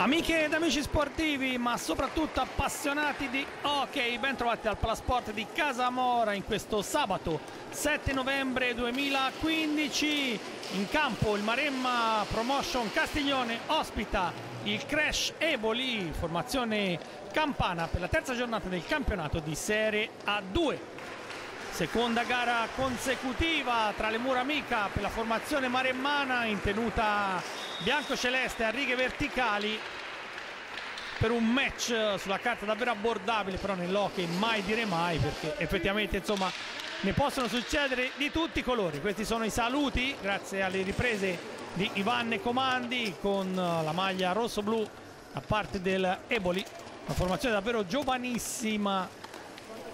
Amiche ed amici sportivi, ma soprattutto appassionati di hockey, ben trovati al Palasport di Casamora in questo sabato 7 novembre 2015. In campo il Maremma Promotion Castiglione ospita il Crash Eboli, formazione campana per la terza giornata del campionato di Serie A2. Seconda gara consecutiva tra le mura amica per la formazione maremmana in tenuta bianco-celeste a righe verticali per un match sulla carta davvero abbordabile però nell'hockey mai dire mai perché effettivamente insomma ne possono succedere di tutti i colori. Questi sono i saluti grazie alle riprese di Ivan Comandi con la maglia rosso-blu da parte del Eboli una formazione davvero giovanissima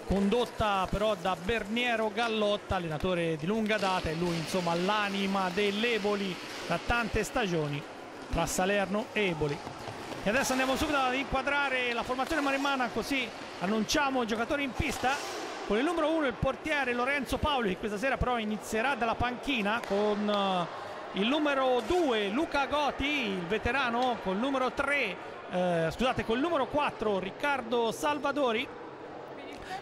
condotta però da Berniero Gallotta, allenatore di lunga data e lui insomma l'anima dell'Eboli da tante stagioni tra Salerno e Eboli. E adesso andiamo subito ad inquadrare la formazione maremmana così annunciamo i giocatori in pista con il numero 1 il portiere Lorenzo Paoli che questa sera però inizierà dalla panchina con uh, il numero 2 Luca Goti, il veterano, con il numero 3, eh, scusate, con il numero 4 Riccardo Salvadori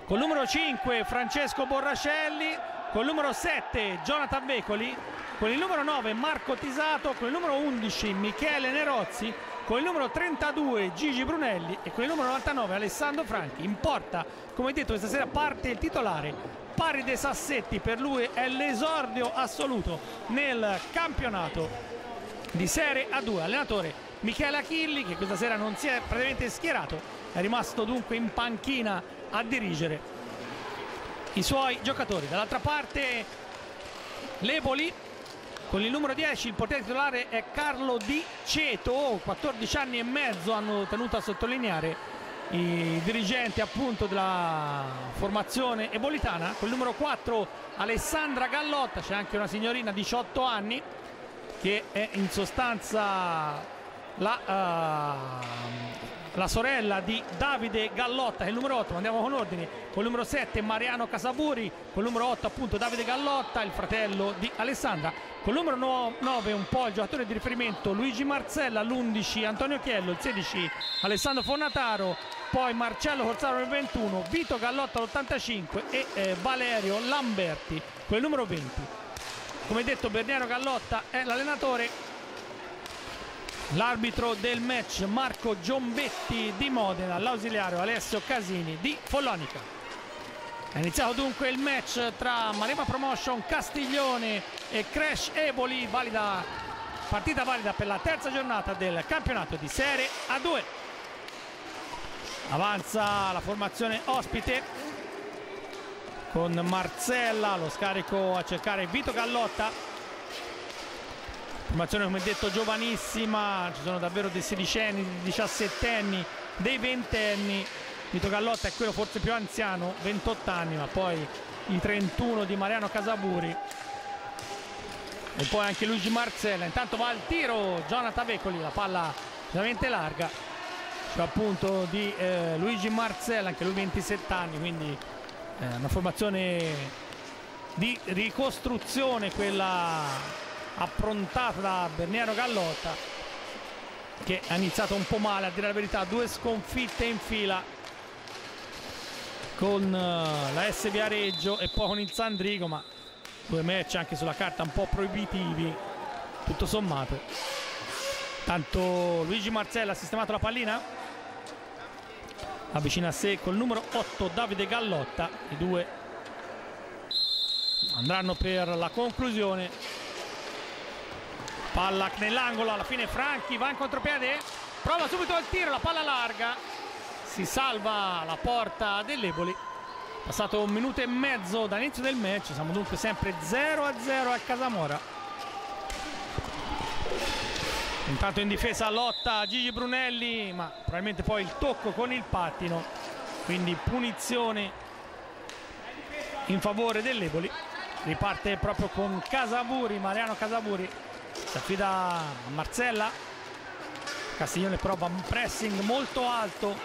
Col numero 5 Francesco Borracelli, col numero 7 Jonathan Becoli, con il numero 9 Marco Tisato, con il numero 11 Michele Nerozzi, con il numero 32 Gigi Brunelli. E con il numero 99 Alessandro Franchi. In porta, come detto, questa sera parte il titolare. Paride Sassetti, per lui è l'esordio assoluto nel campionato di Serie A2. Allenatore Michele Achilli che questa sera non si è praticamente schierato, è rimasto dunque in panchina a dirigere i suoi giocatori. Dall'altra parte l'Eboli con il numero 10 il portiere titolare è Carlo Di Ceto, 14 anni e mezzo hanno tenuto a sottolineare i dirigenti appunto della formazione ebolitana. Con il numero 4 Alessandra Gallotta, c'è anche una signorina 18 anni che è in sostanza la... Uh, la sorella di Davide Gallotta che è il numero 8, andiamo con ordine, con il numero 7 Mariano Casaburi, con il numero 8 appunto Davide Gallotta, il fratello di Alessandra, con il numero 9 un po' il giocatore di riferimento Luigi Marzella, l'11 Antonio Chiello, il 16 Alessandro Fornataro, poi Marcello Corzaro il 21, Vito Gallotta l'85 e eh, Valerio Lamberti il numero 20. Come detto Berniero Gallotta è l'allenatore L'arbitro del match Marco Giombetti di Modena, l'ausiliario Alessio Casini di Follonica. È iniziato dunque il match tra Marema Promotion Castiglione e Crash Eboli, valida, partita valida per la terza giornata del campionato di Serie A2. Avanza la formazione ospite con Marcella, lo scarico a cercare Vito Gallotta formazione come detto giovanissima ci sono davvero dei sedicenni, dei diciassettenni dei ventenni. Vito Gallotta è quello forse più anziano 28 anni ma poi i 31 di Mariano Casaburi. E poi anche Luigi Marzella intanto va al tiro Jonathan Vecoli la palla veramente larga. Cioè appunto di eh, Luigi Marzella anche lui 27 anni quindi eh, una formazione di ricostruzione quella approntata da Berniero Gallotta che ha iniziato un po' male a dire la verità due sconfitte in fila con eh, la S Viareggio e poi con il Sandrigo ma due match anche sulla carta un po' proibitivi tutto sommato. Tanto Luigi Marcella ha sistemato la pallina. Avvicina a sé col numero 8 Davide Gallotta. I due andranno per la conclusione palla nell'angolo alla fine Franchi va in contropiede prova subito il tiro la palla larga si salva la porta dell'Eboli passato un minuto e mezzo dall'inizio del match siamo dunque sempre 0 a 0 a Casamora. Intanto in difesa lotta Gigi Brunelli ma probabilmente poi il tocco con il pattino quindi punizione in favore dell'Eboli riparte proprio con Casaburi Mariano Casaburi si affida a Marcella. Castiglione prova un pressing molto alto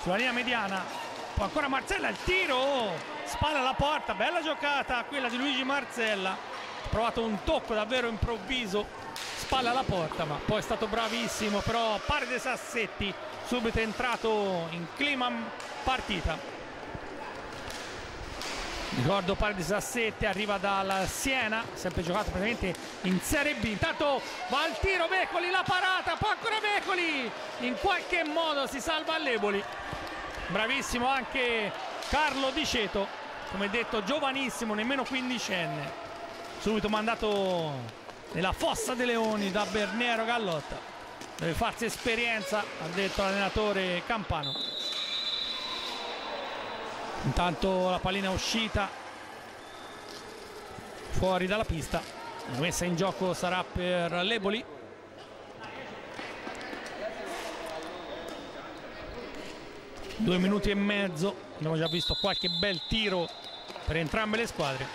sulla linea mediana. Poi ancora Marcella il tiro! Spalla alla porta bella giocata quella di Luigi Marcella. Ha provato un tocco davvero improvviso. Spalle alla porta ma poi è stato bravissimo però pare dei Sassetti. Subito entrato in clima partita ricordo pare di Sassetti arriva dal Siena sempre giocato praticamente in Serie B. Intanto va al tiro Vecoli la parata poi ancora Vecoli in qualche modo si salva all'Eboli. Bravissimo anche Carlo Di Ceto come detto giovanissimo nemmeno quindicenne. Subito mandato nella fossa dei leoni da Berniero Gallotta. Deve farsi esperienza ha detto l'allenatore Campano intanto la pallina è uscita fuori dalla pista. La messa in gioco sarà per l'Eboli. Due minuti e mezzo. Abbiamo già visto qualche bel tiro per entrambe le squadre.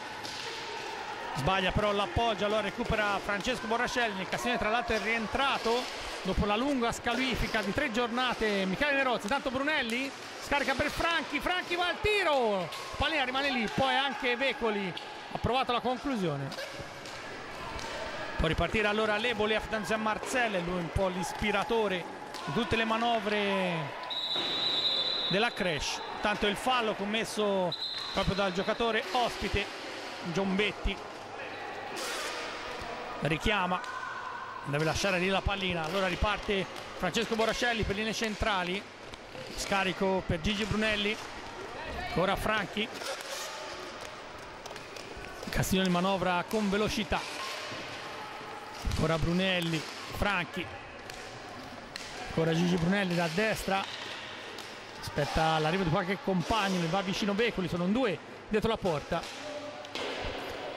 Sbaglia però l'appoggio allora recupera Francesco Borrascelli il Cassini tra l'altro è rientrato dopo la lunga scalifica di tre giornate Michele Nerozzi intanto Brunelli scarica per Franchi Franchi va al tiro! Pallina rimane lì poi anche Vecoli ha provato la conclusione. Può ripartire allora Leboli a Marcelle lui un po' l'ispiratore di tutte le manovre della Crash tanto il fallo commesso proprio dal giocatore ospite Giombetti. Richiama deve lasciare lì la pallina. Allora riparte Francesco Borascelli per linee centrali. Scarico per Gigi Brunelli. Ancora Franchi. Castiglione manovra con velocità. Ancora Brunelli Franchi. Ancora Gigi Brunelli da destra. Aspetta l'arrivo di qualche compagno va vicino Becoli sono due dietro la porta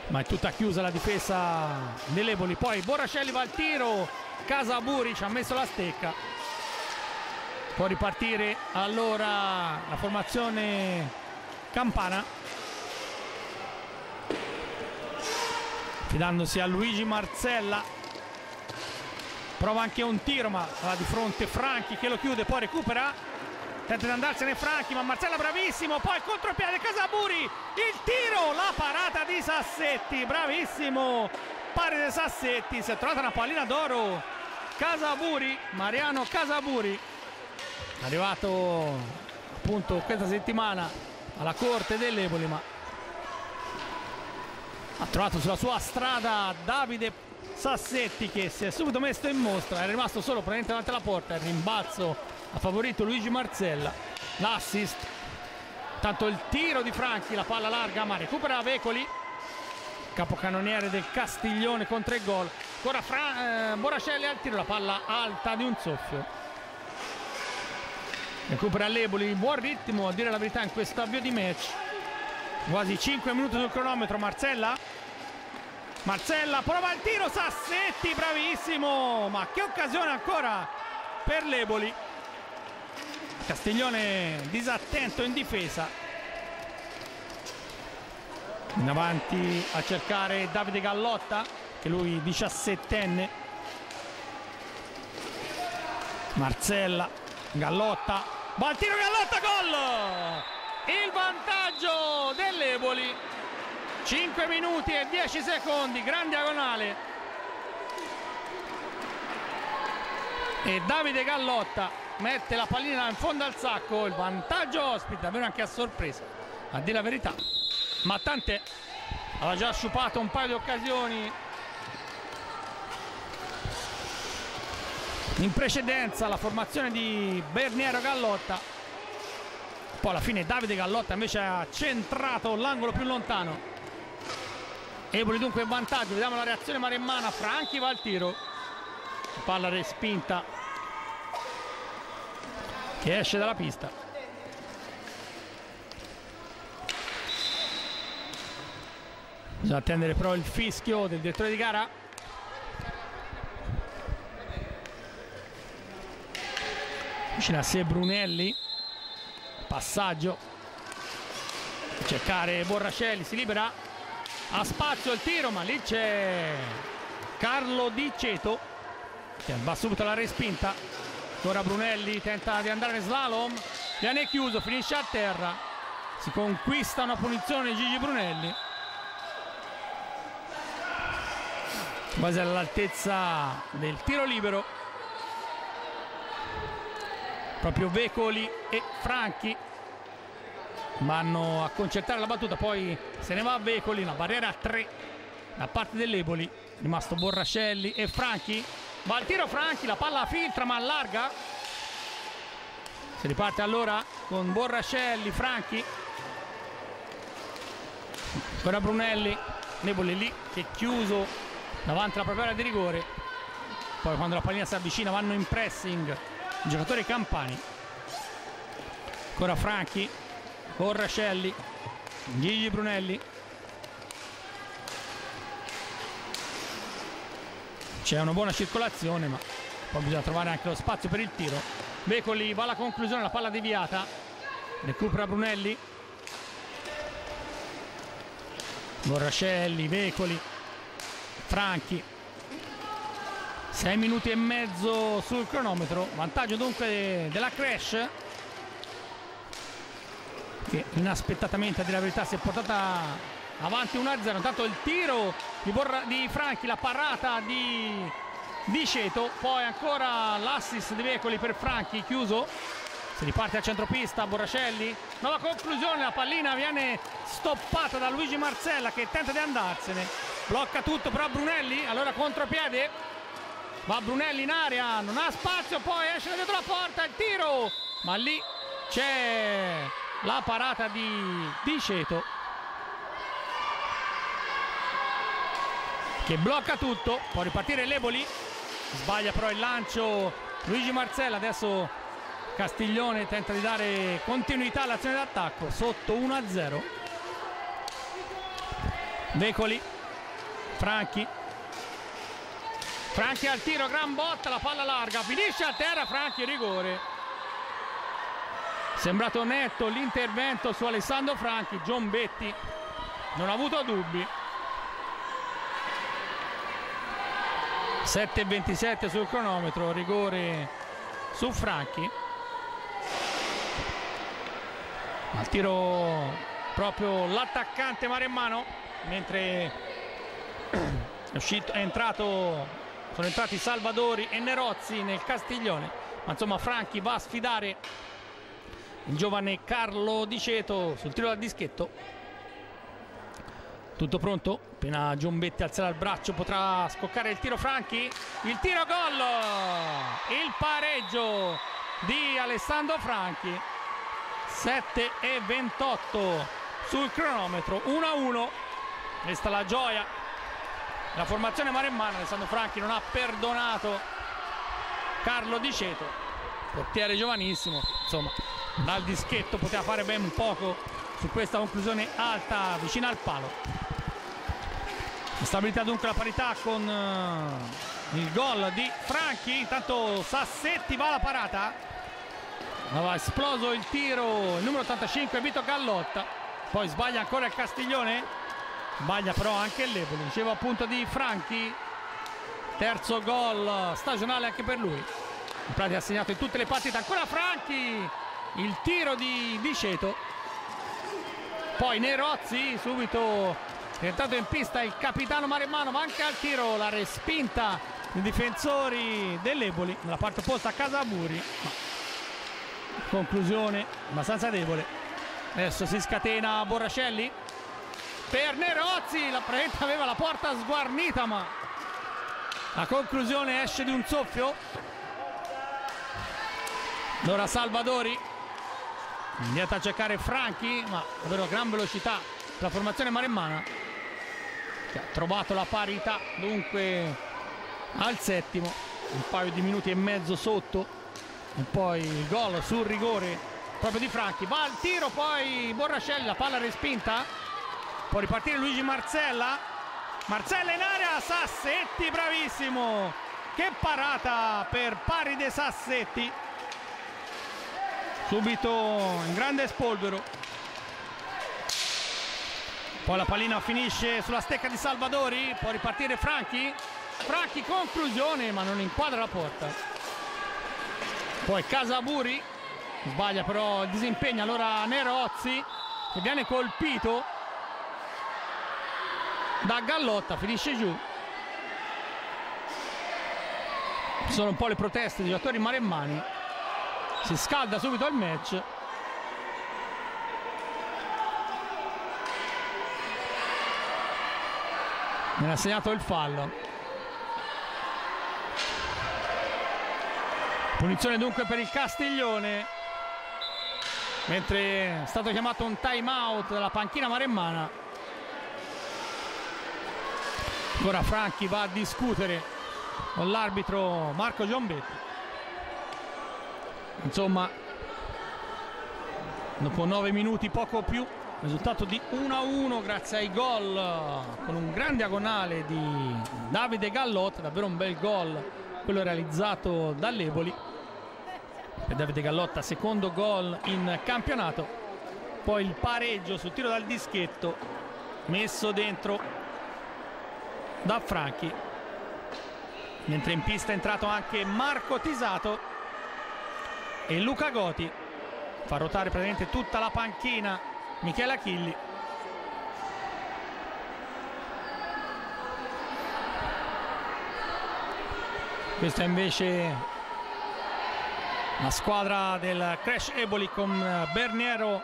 ma è tutta chiusa la difesa dell'Eboli poi Borrascelli va al tiro. Casaburi ci ha messo la stecca. Può ripartire allora la formazione Campana. Fidandosi a Luigi Marzella prova anche un tiro ma va di fronte Franchi che lo chiude poi recupera tenta di andarsene Franchi ma Marcella bravissimo poi contropiede Casaburi il tiro la parata di Sassetti bravissimo pari di Sassetti si è trovata una pallina d'oro Casaburi Mariano Casaburi arrivato appunto questa settimana alla corte dell'Eboli ma ha trovato sulla sua strada Davide Sassetti che si è subito messo in mostra è rimasto solo praticamente davanti alla porta il rimbalzo ha favorito Luigi Marzella. L'assist. Tanto il tiro di Franchi la palla larga ma recupera Vecoli. Capocannoniere del Castiglione con tre gol. Ancora Fra eh, Borascelli al tiro la palla alta di un soffio. Recupera Leboli buon ritmo a dire la verità in questo avvio di match. Quasi 5 minuti sul cronometro Marcella Marcella prova il tiro Sassetti bravissimo. Ma che occasione ancora per l'Eboli Castiglione disattento in difesa. In avanti a cercare Davide Gallotta che lui 17enne Marcella Gallotta Baltino Gallotta gol! Il vantaggio dell'Eboli 5 minuti e 10 secondi gran diagonale e Davide Gallotta mette la pallina in fondo al sacco il vantaggio ospite davvero anche a sorpresa a dire la verità. Ma tant'è aveva già sciupato un paio di occasioni. In precedenza la formazione di Berniero Gallotta. Poi alla fine Davide Gallotta invece ha centrato l'angolo più lontano. Eboli dunque in vantaggio vediamo la reazione maremmana Franchi va al tiro palla respinta che esce dalla pista. Bisogna attendere però il fischio del direttore di gara. Vicino a sé Brunelli. Passaggio. Cercare Borracelli si libera. Ha spazio il tiro ma lì c'è Carlo Di Ceto che va subito alla respinta Ancora Brunelli tenta di andare in slalom. Viene chiuso, finisce a terra. Si conquista una punizione Gigi Brunelli. quasi all'altezza del tiro libero proprio Vecoli e Franchi vanno a concertare la battuta poi se ne va a Vecoli una barriera a 3 da parte dell'Eboli rimasto Borrascelli e Franchi va al tiro Franchi la palla filtra ma allarga. Si riparte allora con Borrascelli Franchi. Ora Brunelli Neboli lì che è chiuso davanti alla propria area di rigore. Poi quando la pallina si avvicina vanno in pressing. I giocatori campani. Ancora Franchi Borrascelli Gigli Brunelli c'è una buona circolazione ma poi bisogna trovare anche lo spazio per il tiro. Becoli va alla conclusione la palla deviata. Recupera Brunelli. Borrascelli, Vecoli Franchi. 6 minuti e mezzo sul cronometro. Vantaggio dunque della Crash che inaspettatamente a dire la verità si è portata avanti 1-0 intanto il tiro di, Borra, di Franchi la parata di, di Ceto poi ancora l'assist di Vecoli per Franchi chiuso si riparte a centropista Borracelli nuova conclusione la pallina viene stoppata da Luigi Marcella che tenta di andarsene blocca tutto però Brunelli allora contropiede va Brunelli in area non ha spazio poi esce da dietro la porta il tiro ma lì c'è la parata di, di Ceto che blocca tutto può ripartire l'Eboli sbaglia però il lancio Luigi Marcella adesso Castiglione tenta di dare continuità all'azione d'attacco sotto 1-0 Vecoli Franchi. Franchi al tiro gran botta la palla larga finisce a terra Franchi rigore. Sembrato netto l'intervento su Alessandro Franchi Giombetti non ha avuto dubbi 7,27 sul cronometro, rigore su Franchi. Al tiro proprio l'attaccante Maremmano, mentre è, uscito, è entrato, sono entrati Salvadori e Nerozzi nel Castiglione. Ma insomma Franchi va a sfidare il giovane Carlo Di Ceto sul tiro dal dischetto tutto pronto? Appena Giombetti alzerà il braccio potrà scoccare il tiro Franchi. Il tiro gol! Il pareggio di Alessandro Franchi. 7 e 28 sul cronometro. 1-1. Questa la gioia. La formazione maremmana. Alessandro Franchi non ha perdonato Carlo Di Ceto. Portiere giovanissimo. Insomma, dal dischetto poteva fare ben poco su questa conclusione alta vicina al palo. Stabilità dunque la parità con uh, il gol di Franchi. Intanto Sassetti va alla parata. Aveva esploso il tiro il numero 85 Vito Gallotta. Poi sbaglia ancora il Castiglione. Sbaglia però anche l'Eboli. Dicevo appunto di Franchi. Terzo gol stagionale anche per lui. In pratica ha segnato in tutte le partite. Ancora Franchi. Il tiro di, di Ceto. Poi Nerozzi subito Rientrato in pista il capitano Maremmano, ma anche al tiro la respinta dei difensori dell'Eboli nella parte opposta a Casaburi. Conclusione abbastanza debole. Adesso si scatena Borracelli per Nerozzi, la preta aveva la porta sguarnita ma la conclusione esce di un soffio. Ora Salvadori indietro a cercare Franchi ma davvero gran velocità la formazione maremmana ha trovato la parità dunque al settimo. Un paio di minuti e mezzo sotto. E poi il gol sul rigore proprio di Franchi. Va al tiro poi Borracelli la palla respinta. Può ripartire Luigi Marcella. Marcella in area Sassetti bravissimo. Che parata per pari dei Sassetti. Subito in grande spolvero poi la pallina finisce sulla stecca di Salvadori, può ripartire Franchi. Franchi conclusione ma non inquadra la porta. Poi Casaburi, sbaglia però il disimpegno, allora Nerozzi che viene colpito da Gallotta, finisce giù. sono un po' le proteste dei giocatori maremmani si scalda subito il match ne ha segnato il fallo. Punizione dunque per il Castiglione. Mentre è stato chiamato un time out dalla panchina maremmana. Ora Franchi va a discutere con l'arbitro Marco Giombetti insomma dopo 9 minuti poco più risultato di 1-1 grazie ai gol con un grande agonale di Davide Gallotta davvero un bel gol quello realizzato dall'Eboli. Per Davide Gallotta secondo gol in campionato poi il pareggio sul tiro dal dischetto messo dentro da Franchi. Mentre in pista è entrato anche Marco Tisato e Luca Goti. Fa ruotare praticamente tutta la panchina Michele Achilli questa invece la squadra del Crash Eboli con Berniero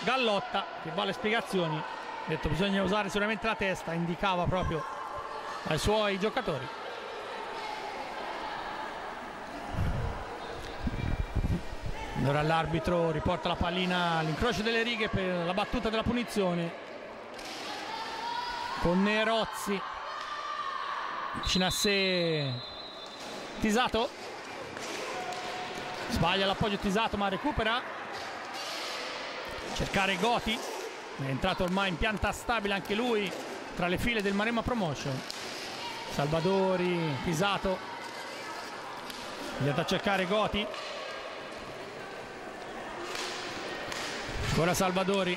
Gallotta che va alle spiegazioni. Ha detto bisogna usare sicuramente la testa indicava proprio ai suoi giocatori Ora l'arbitro riporta la pallina all'incrocio delle righe per la battuta della punizione. Con Nerozzi. Vicino a sé Tisato. Sbaglia l'appoggio Tisato ma recupera. Cercare Goti. È entrato ormai in pianta stabile anche lui tra le file del Maremma Promotion. Salvadori Tisato. Andato a cercare Goti ancora Salvadori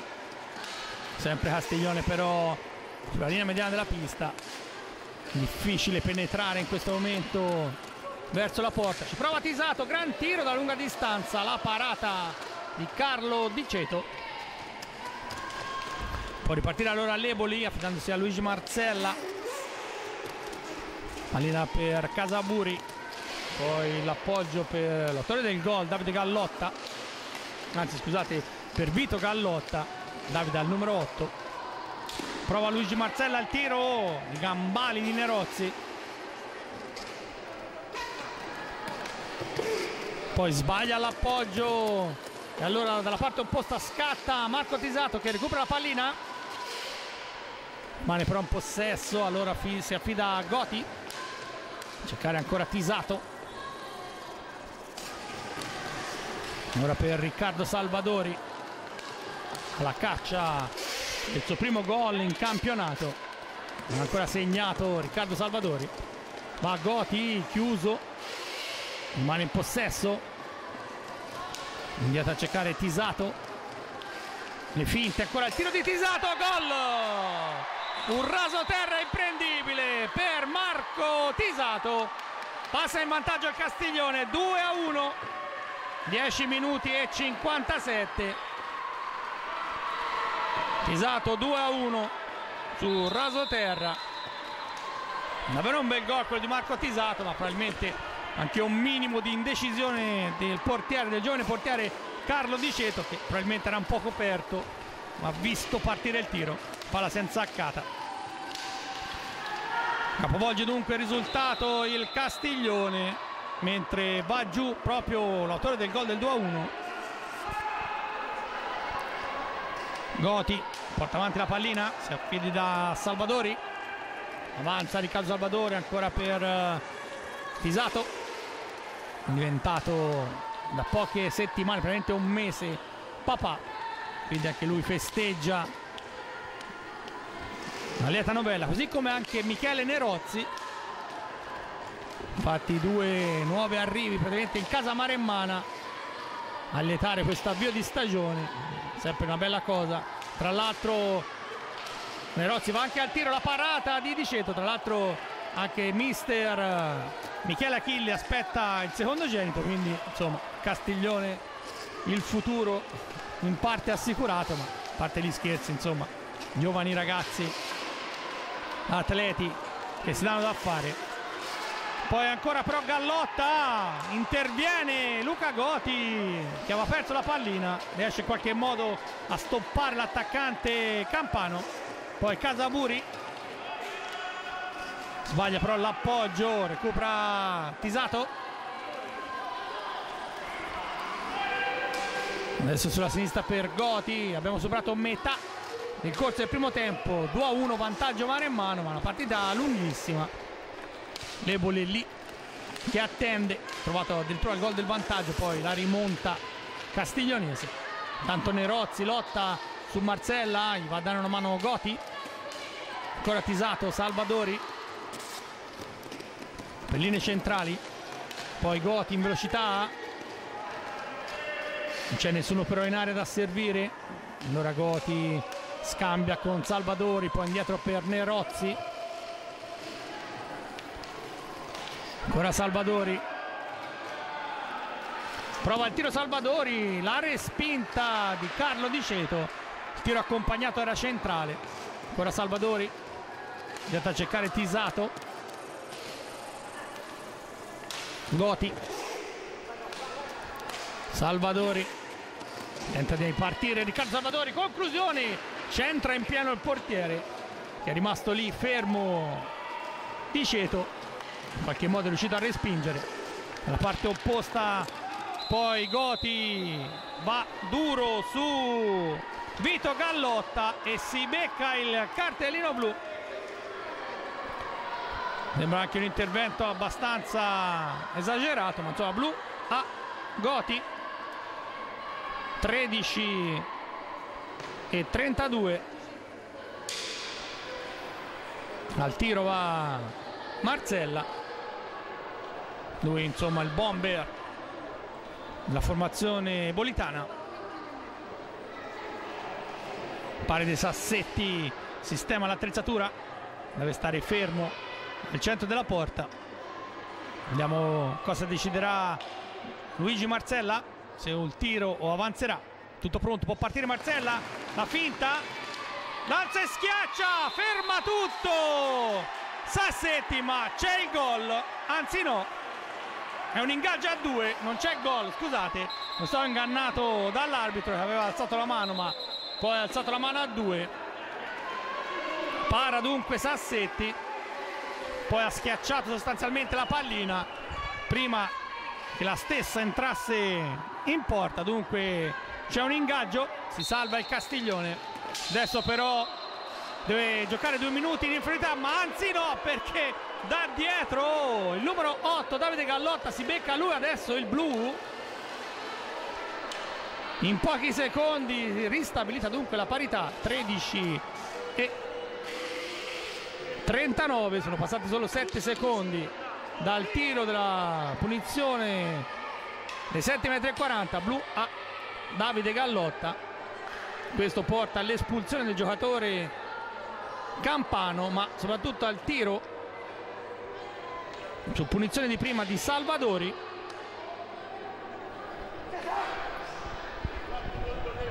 sempre Castiglione però sulla linea mediana della pista difficile penetrare in questo momento verso la porta. Ci prova Tisato gran tiro da lunga distanza la parata di Carlo Di Ceto. Può ripartire allora l'Eboli affidandosi a Luigi Marzella. Pallina per Casaburi poi l'appoggio per l'autore del gol Davide Gallotta. Anzi scusate per Vito Gallotta. Davide al numero 8 prova Luigi Marzella al tiro. I gambali di Nerozzi. Poi sbaglia l'appoggio. E allora dalla parte opposta scatta Marco Tisato che recupera la pallina. Rimane però un possesso allora si affida a Goti. Cercare ancora Tisato. Ora per Riccardo Salvadori alla caccia del suo primo gol in campionato. Non ancora segnato Riccardo Salvadori. Va Goti chiuso. Rimane in possesso. Andiamo a cercare Tisato. Le finte ancora il tiro di Tisato gol! Un raso terra imprendibile per Marco Tisato. Passa in vantaggio il Castiglione 2 a 1 10 minuti e 57 Tisato 2 a 1 su raso terra. Davvero un bel gol quello di Marco Tisato ma probabilmente anche un minimo di indecisione del portiere del giovane portiere Carlo Di Ceto che probabilmente era un po' coperto ma visto partire il tiro palla senza accata. Capovolge dunque il risultato il Castiglione mentre va giù proprio l'autore del gol del 2 a 1 Goti porta avanti la pallina si affidi da Salvadori. Avanza Riccardo Salvadori ancora per uh, Tisato diventato da poche settimane praticamente un mese papà. Quindi anche lui festeggia una lieta novella così come anche Michele Nerozzi. Infatti due nuovi arrivi praticamente in casa maremmana a lietare questo avvio di stagione sempre una bella cosa. Tra l'altro Nerozzi va anche al tiro la parata di Diceto tra l'altro anche mister eh, Michele Achille aspetta il secondo genito quindi insomma Castiglione il futuro in parte assicurato ma a parte gli scherzi insomma giovani ragazzi atleti che si danno da fare poi ancora però Gallotta interviene Luca Goti che aveva perso la pallina riesce in qualche modo a stoppare l'attaccante Campano. Poi Casaburi sbaglia però l'appoggio recupera Tisato. Adesso sulla sinistra per Goti abbiamo superato metà del corso del primo tempo 2 a 1 vantaggio mano in mano ma una partita lunghissima Lebole lì che attende trovato addirittura il gol del vantaggio poi la rimonta castiglionese. Tanto Nerozzi lotta su Marcella gli va a dare una mano Goti. Ancora Tisato Salvadori. Per linee centrali poi Goti in velocità. Non c'è nessuno però in area da servire. Allora Goti scambia con Salvadori poi indietro per Nerozzi ancora Salvadori. Prova il tiro Salvadori la respinta di Carlo Di Ceto. Il tiro accompagnato era centrale. Ancora Salvadori. Andata a cercare Tisato. Goti. Salvadori. Tenta di partire Riccardo Salvadori. Conclusioni centra in pieno il portiere. Che è rimasto lì fermo Di Ceto in qualche modo è riuscito a respingere. Dalla parte opposta poi Goti va duro su Vito Gallotta e si becca il cartellino blu. Sembra anche un intervento abbastanza esagerato ma insomma blu a Goti. 13 e 32 al tiro va Marcella lui insomma il bomber. La formazione bolitana. Pare dei Sassetti. Sistema l'attrezzatura. Deve stare fermo nel centro della porta. Vediamo cosa deciderà Luigi Marcella. Se un tiro o avanzerà. Tutto pronto può partire Marcella. La finta. Lanza e schiaccia. Ferma tutto. Sassetti ma c'è il gol. Anzi no è un ingaggio a due, non c'è gol, scusate, mi sono ingannato dall'arbitro che aveva alzato la mano ma poi ha alzato la mano a due. Para dunque Sassetti, poi ha schiacciato sostanzialmente la pallina prima che la stessa entrasse in porta, dunque c'è un ingaggio, si salva il Castiglione, adesso però deve giocare due minuti in inferiorità ma anzi no perché da dietro il numero 8 Davide Gallotta si becca lui adesso il blu. In pochi secondi ristabilita dunque la parità 13 e 39 sono passati solo 7 secondi dal tiro della punizione dei 7 metri e 40 blu a Davide Gallotta. Questo porta all'espulsione del giocatore Campano ma soprattutto al tiro su punizione di prima di Salvadori.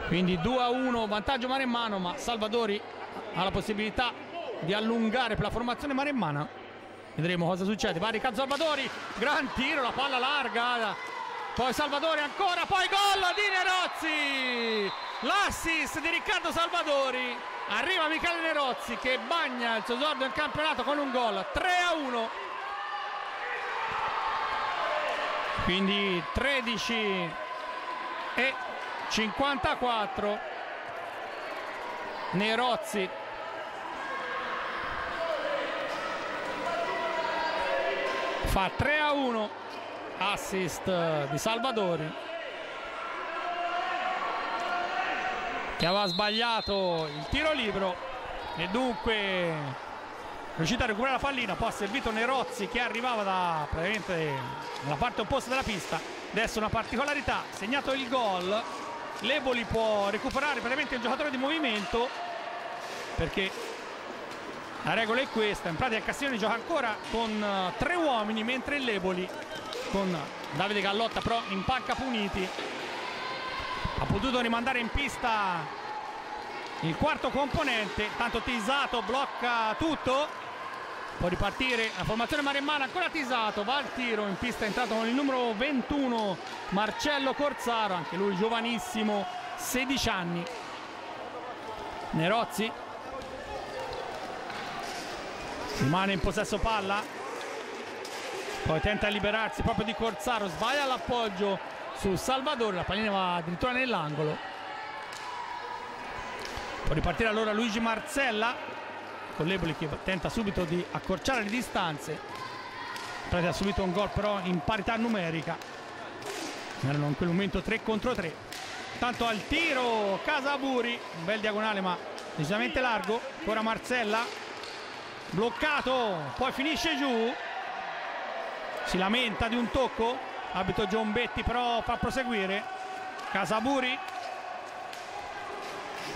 Quindi 2 a 1 vantaggio maremmano ma Salvadori ha la possibilità di allungare per la formazione maremmana. Vedremo cosa succede. Va Riccardo Salvadori gran tiro la palla larga. Poi Salvadori ancora poi gol di Nerozzi. L'assist di Riccardo Salvadori. Arriva Michele Nerozzi che bagna il suo esordio in campionato con un gol 3 a 1 quindi 13 e 54 Nerozzi. Fa 3 a 1 assist di Salvadori. Che aveva sbagliato il tiro libero. E dunque riuscito a recuperare la pallina poi ha servito Nerozzi che arrivava da praticamente dalla parte opposta della pista. Adesso una particolarità segnato il gol. l'Eboli può recuperare praticamente il giocatore di movimento perché la regola è questa. In pratica Castiglioni gioca ancora con eh, tre uomini mentre l'Eboli con Davide Gallotta però in panca puniti. Ha potuto rimandare in pista il quarto componente. Tanto Tisato blocca tutto può ripartire la formazione maremmana ancora Tisato va al tiro in pista è entrato con il numero 21 Marcello Corzaro anche lui giovanissimo 16 anni. Nerozzi. Rimane in possesso palla. Poi tenta di liberarsi proprio di Corzaro sbaglia l'appoggio su Salvador la pallina va addirittura nell'angolo. Può ripartire allora Luigi Marzella con l'Eboli che tenta subito di accorciare le distanze. Ha subito un gol però in parità numerica. Erano in quel momento 3 contro 3 tanto al tiro Casaburi un bel diagonale ma decisamente largo. Ancora Marcella bloccato poi finisce giù. Si lamenta di un tocco. Abito Giombetti però fa proseguire. Casaburi.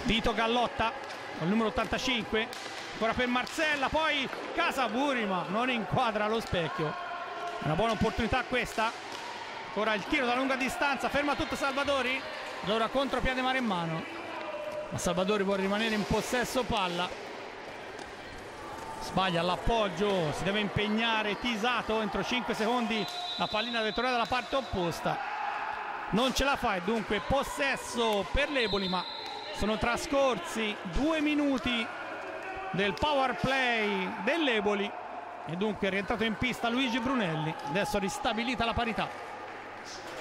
Vito Gallotta con il numero 85 ancora per Marcella poi Casaburi ma non inquadra lo specchio. Una buona opportunità questa. Ancora il tiro da lunga distanza ferma tutto Salvadori. Allora contropiede mare in mano. Ma Salvadori vuole rimanere in possesso palla. Sbaglia l'appoggio si deve impegnare Tisato entro 5 secondi la pallina deve tornare dalla parte opposta. Non ce la fa e dunque possesso per l'Eboli ma sono trascorsi due minuti del power play dell'Eboli. E dunque è rientrato in pista Luigi Brunelli. Adesso ristabilita la parità.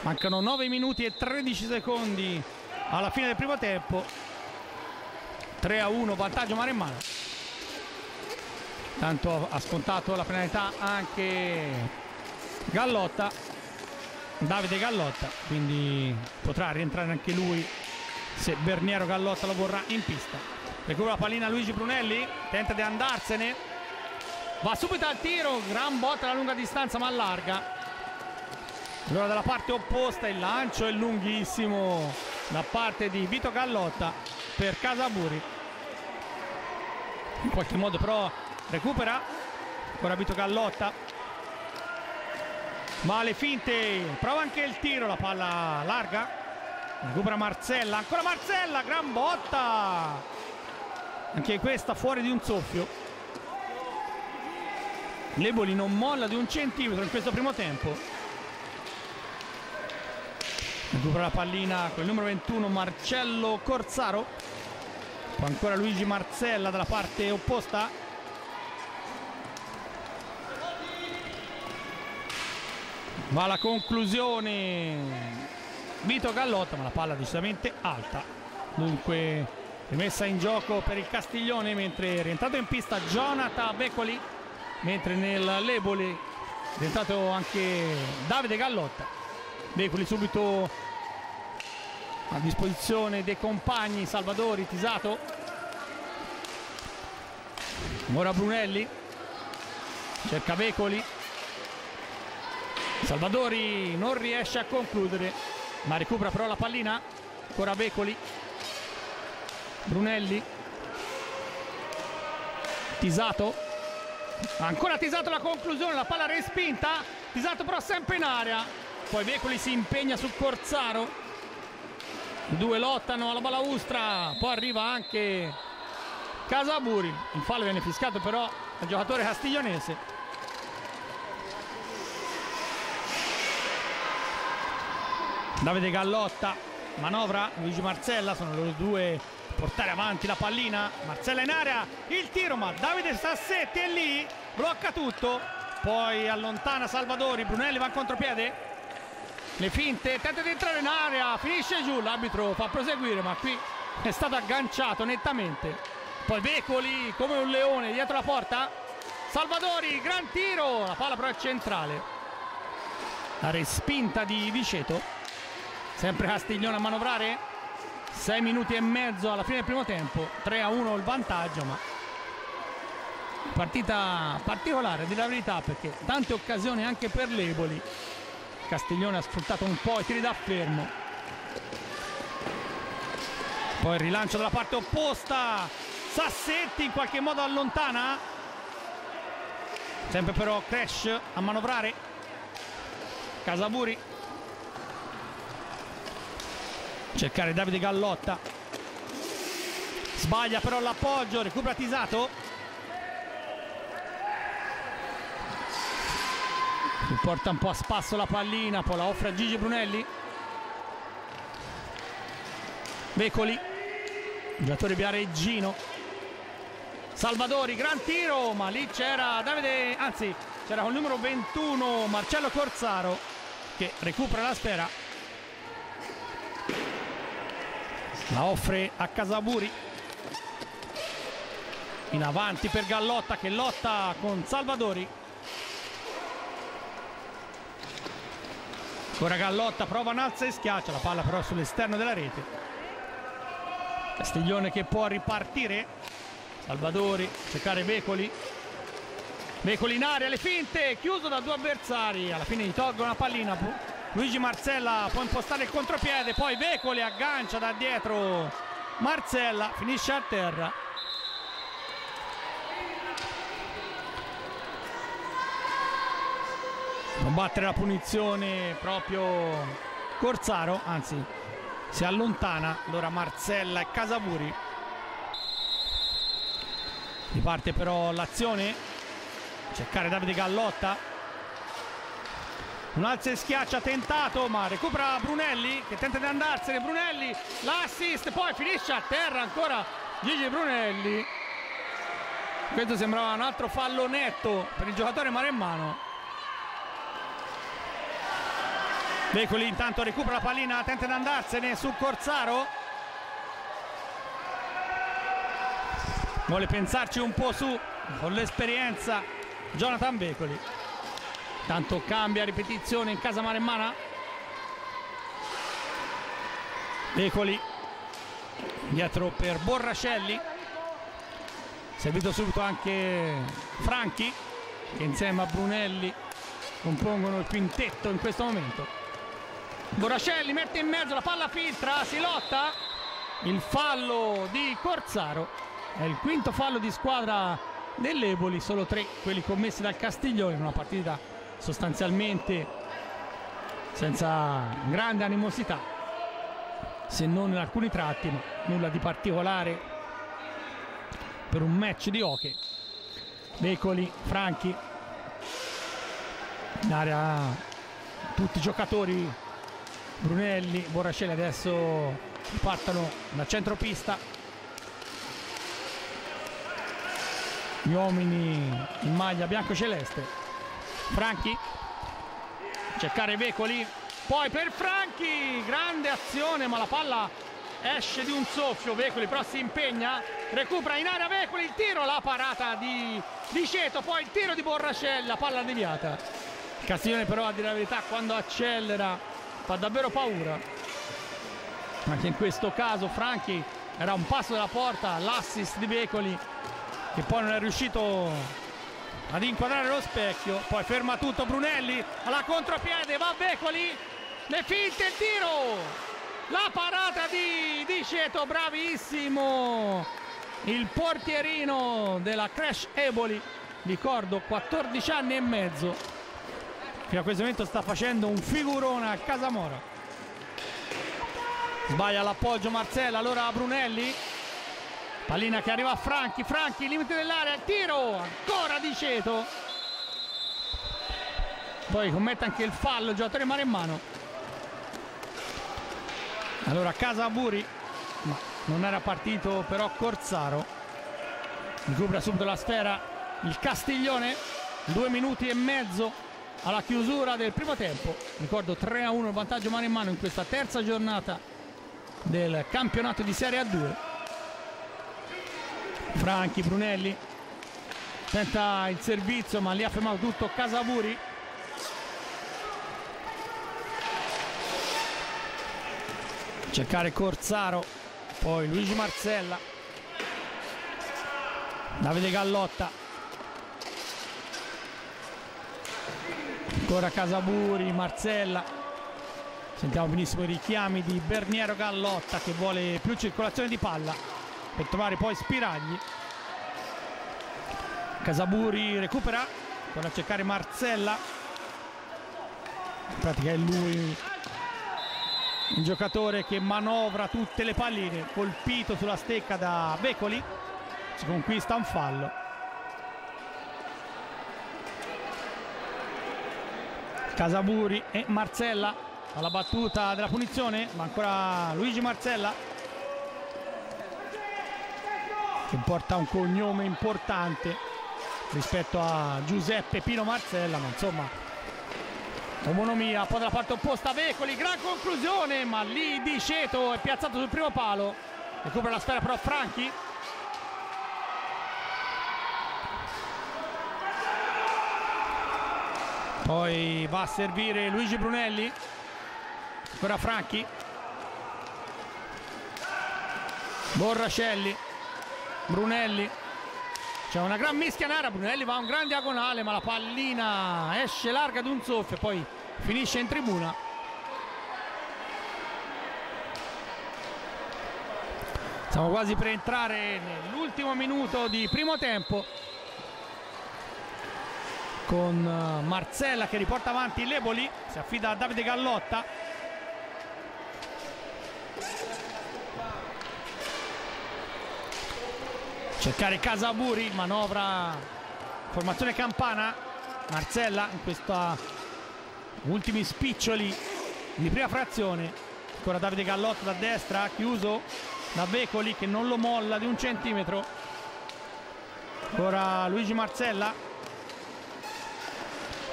Mancano 9 minuti e 13 secondi alla fine del primo tempo. 3 a 1 vantaggio Maremmano tanto ha scontato la penalità anche Gallotta. Davide Gallotta quindi potrà rientrare anche lui se Berniero Gallotta lo vorrà in pista recupera la pallina Luigi Brunelli tenta di andarsene. Va subito al tiro gran botta alla lunga distanza ma allarga. Allora dalla parte opposta il lancio è lunghissimo da parte di Vito Gallotta per Casaburi. In qualche modo però recupera ancora Vito Gallotta. Va alle finte prova anche il tiro la palla larga. Recupera Marcella ancora Marcella gran botta anche questa fuori di un soffio. Leboli non molla di un centimetro in questo primo tempo. Recupera la pallina con il numero 21 Marcello Corzaro poi ancora Luigi Marcella dalla parte opposta. Va alla conclusione. Vito Gallotta ma la palla decisamente alta. Dunque rimessa in gioco per il Castiglione mentre è rientrato in pista Jonathan Beccoli mentre nel Leboli è rientrato anche Davide Gallotta. Beccoli subito a disposizione dei compagni Salvadori Tisato ora Brunelli cerca Becoli Salvadori non riesce a concludere ma recupera però la pallina ancora Becoli Brunelli. Tisato. Ancora Tisato la conclusione la palla respinta. Tisato però sempre in area. Poi Becoli si impegna su Corzaro due lottano alla balaustra poi arriva anche Casaburi. Il fallo viene fiscato però al giocatore castiglionese. Davide Gallotta manovra Luigi Marcella sono loro due portare avanti la pallina Marcella in area il tiro ma Davide Sassetti è lì blocca tutto poi allontana Salvadori Brunelli va in contropiede le finte tenta di entrare in area finisce giù l'arbitro fa proseguire ma qui è stato agganciato nettamente poi Vecoli come un leone dietro la porta Salvadori gran tiro la palla però è centrale la respinta di Viceto sempre Castiglione a manovrare 6 minuti e mezzo alla fine del primo tempo 3 a 1 il vantaggio ma partita particolare di la verità perché tante occasioni anche per l'Eboli. Castiglione ha sfruttato un po' i tiri da fermo. Poi il rilancio dalla parte opposta. Sassetti in qualche modo allontana. Sempre però Crash a manovrare. Casaburi cercare Davide Gallotta. Sbaglia però l'appoggio recupera Tisato. Porta un po' a spasso la pallina poi la offre a Gigi Brunelli. Becoli giocatore Viareggino Salvadori gran tiro ma lì c'era Davide anzi c'era con il numero 21 Marcello Corzaro che recupera la sfera la offre a Casaburi in avanti per Gallotta che lotta con Salvadori Ora Gallotta prova Nalza e schiaccia la palla però sull'esterno della rete. Castiglione che può ripartire. Salvadori, cercare Becoli. Becoli in aria, le finte, chiuso da due avversari. Alla fine gli tolgono la pallina. Luigi Marcella può impostare il contropiede, poi Becoli aggancia da dietro Marcella, finisce a terra. combattere la punizione proprio Corsaro, anzi si allontana, allora Marcella e Casaburi. Riparte però l'azione, cercare Davide Gallotta. Un alza e schiaccia tentato ma recupera Brunelli che tenta di andarsene, Brunelli l'assist, poi finisce a terra ancora Gigi Brunelli. Questo sembrava un altro fallo netto per il giocatore maremmano. Becoli intanto recupera la pallina, tenta di andarsene su Corsaro. Vuole pensarci un po' su con l'esperienza Jonathan Becoli. Tanto cambia ripetizione in casa maremmana. Becoli dietro per Borrascelli. Servito subito anche Franchi che insieme a Brunelli compongono il quintetto in questo momento. Borascelli mette in mezzo, la palla filtra, si lotta. Il fallo di Corzaro. È il quinto fallo di squadra dell'Eboli, solo tre quelli commessi dal Castiglione in una partita sostanzialmente senza grande animosità, se non in alcuni tratti, ma nulla di particolare per un match di hockey. Becoli, Franchi, in area tutti i giocatori Brunelli, Borrascelli adesso partono da centropista gli uomini in maglia bianco-celeste Franchi. Cercare Vecoli. Poi per Franchi grande azione ma la palla esce di un soffio. Vecoli però si impegna recupera in area Vecoli il tiro la parata di, di Ceto poi il tiro di Borrascelli la palla deviata. Castiglione però a dire la verità quando accelera fa davvero paura. Anche in questo caso Franchi era un passo dalla porta l'assist di Becoli che poi non è riuscito ad inquadrare lo specchio poi ferma tutto Brunelli alla contropiede va Becoli le finte il tiro. La parata di, di Ceto bravissimo. Il portierino della Crash Eboli ricordo 14 anni e mezzo. Fino a questo momento sta facendo un figurone a Casamora. Sbaglia l'appoggio Marcella allora Brunelli pallina che arriva a Franchi Franchi limite dell'area tiro ancora di Ceto poi commette anche il fallo il giocatore mare in mano allora Casaburi ma non era partito però Corsaro recupera subito la sfera il Castiglione due minuti e mezzo alla chiusura del primo tempo. Ricordo 3 a 1 il vantaggio mano in mano in questa terza giornata del campionato di Serie A2. Franchi, Brunelli. Tenta il servizio ma lì ha fermato tutto Casaburi. Cercare Corzaro, poi Luigi Marcella, Davide Gallotta. Ancora Casaburi, Marcella. Sentiamo benissimo i richiami di Berniero Gallotta che vuole più circolazione di palla per trovare poi Spiragli. Casaburi recupera. Vuole a cercare Marcella. In pratica è lui il giocatore che manovra tutte le palline colpito sulla stecca da Becoli si conquista un fallo. Casaburi e Marcella alla battuta della punizione ma ancora Luigi Marcella che porta un cognome importante rispetto a Giuseppe Pino Marcella ma insomma omonomia poi dalla parte opposta Vecoli gran conclusione ma lì Di Ceto è piazzato sul primo palo. Recupera la sfera però Franchi. Poi va a servire Luigi Brunelli. Ancora Franchi. Borracelli Brunelli. C'è una gran mischia nera Brunelli va a un gran diagonale ma la pallina esce larga di un soffio poi finisce in tribuna. Siamo quasi per entrare nell'ultimo minuto di primo tempo. Con eh, Marcella che riporta avanti Leboli, si affida a Davide Gallotta. Cercare Casaburi, manovra, formazione campana, Marcella in questa ultimi spiccioli di prima frazione. Ancora Davide Gallotta da destra, chiuso da Becoli che non lo molla di un centimetro. Ancora Luigi Marcella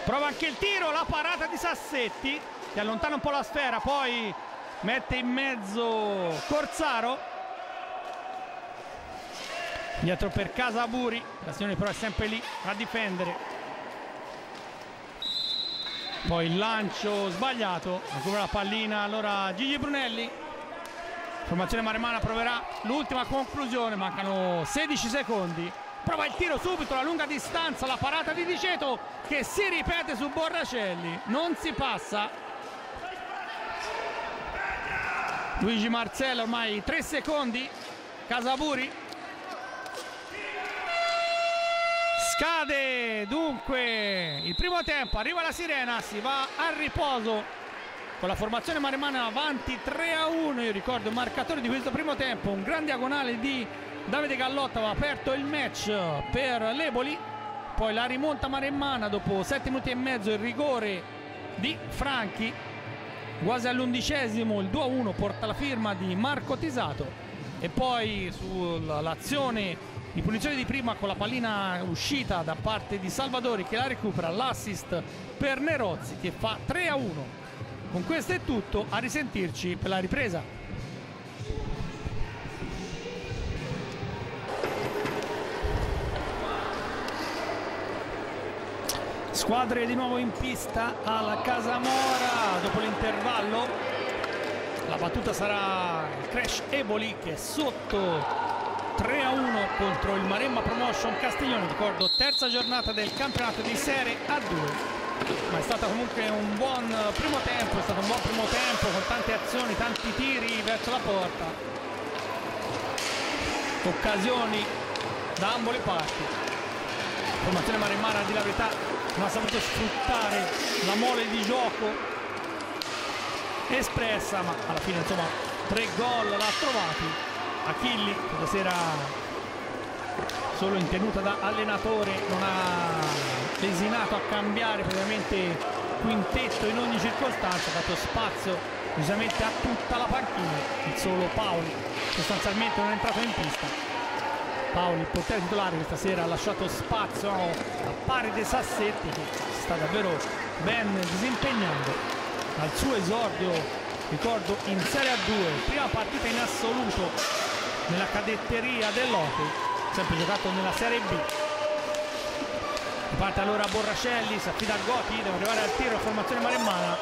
prova anche il tiro la parata di Sassetti che allontana un po' la sfera poi mette in mezzo Corzaro dietro per Casaburi Castiglione però è sempre lì a difendere. Poi il lancio sbagliato. Recupera la pallina allora Gigi Brunelli. Formazione maremana proverà l'ultima conclusione. Mancano 16 secondi. Prova il tiro subito la lunga distanza la parata di Diceto che si ripete su Borracelli. Non si passa. Luigi Marcello ormai 3 secondi. Casaburi scade. Dunque il primo tempo arriva la sirena si va a riposo. Con la formazione maremana avanti 3 a 1 io ricordo il marcatore di questo primo tempo un gran diagonale di Davide Gallotta aveva aperto il match per l'Eboli. Poi la rimonta maremmana dopo 7 minuti e mezzo il rigore di Franchi. Quasi all'undicesimo il 2-1 porta la firma di Marco Tisato. E poi sull'azione di punizione di prima con la pallina uscita da parte di Salvadori che la recupera l'assist per Nerozzi che fa 3-1 con questo è tutto a risentirci per la ripresa Squadre di nuovo in pista alla Casamora dopo l'intervallo. La battuta sarà il Crash Eboli che è sotto 3 a 1 contro il Maremma Promotion Castiglione. Ricordo terza giornata del campionato di Serie A2. Ma è stato comunque un buon primo tempo, è stato un buon primo tempo con tante azioni, tanti tiri verso la porta. Occasioni da ambo le parti. Formazione maremmana di la verità non ha saputo sfruttare la mole di gioco espressa ma alla fine insomma tre gol l'ha trovati Achilli stasera solo in tenuta da allenatore non ha desinato a cambiare praticamente quintetto in ogni circostanza ha dato spazio decisamente a tutta la panchina. Il solo Paoli sostanzialmente non è entrato in pista. Paoli, il portiere titolare questa sera ha lasciato spazio a pari dei Sassetti che si sta davvero ben disimpegnando. Al suo esordio ricordo in Serie A2 prima partita in assoluto nella cadetteria dell'Hockey. Sempre giocato nella Serie B. Parte allora Borracelli si affida a Goti deve arrivare al tiro formazione maremmana.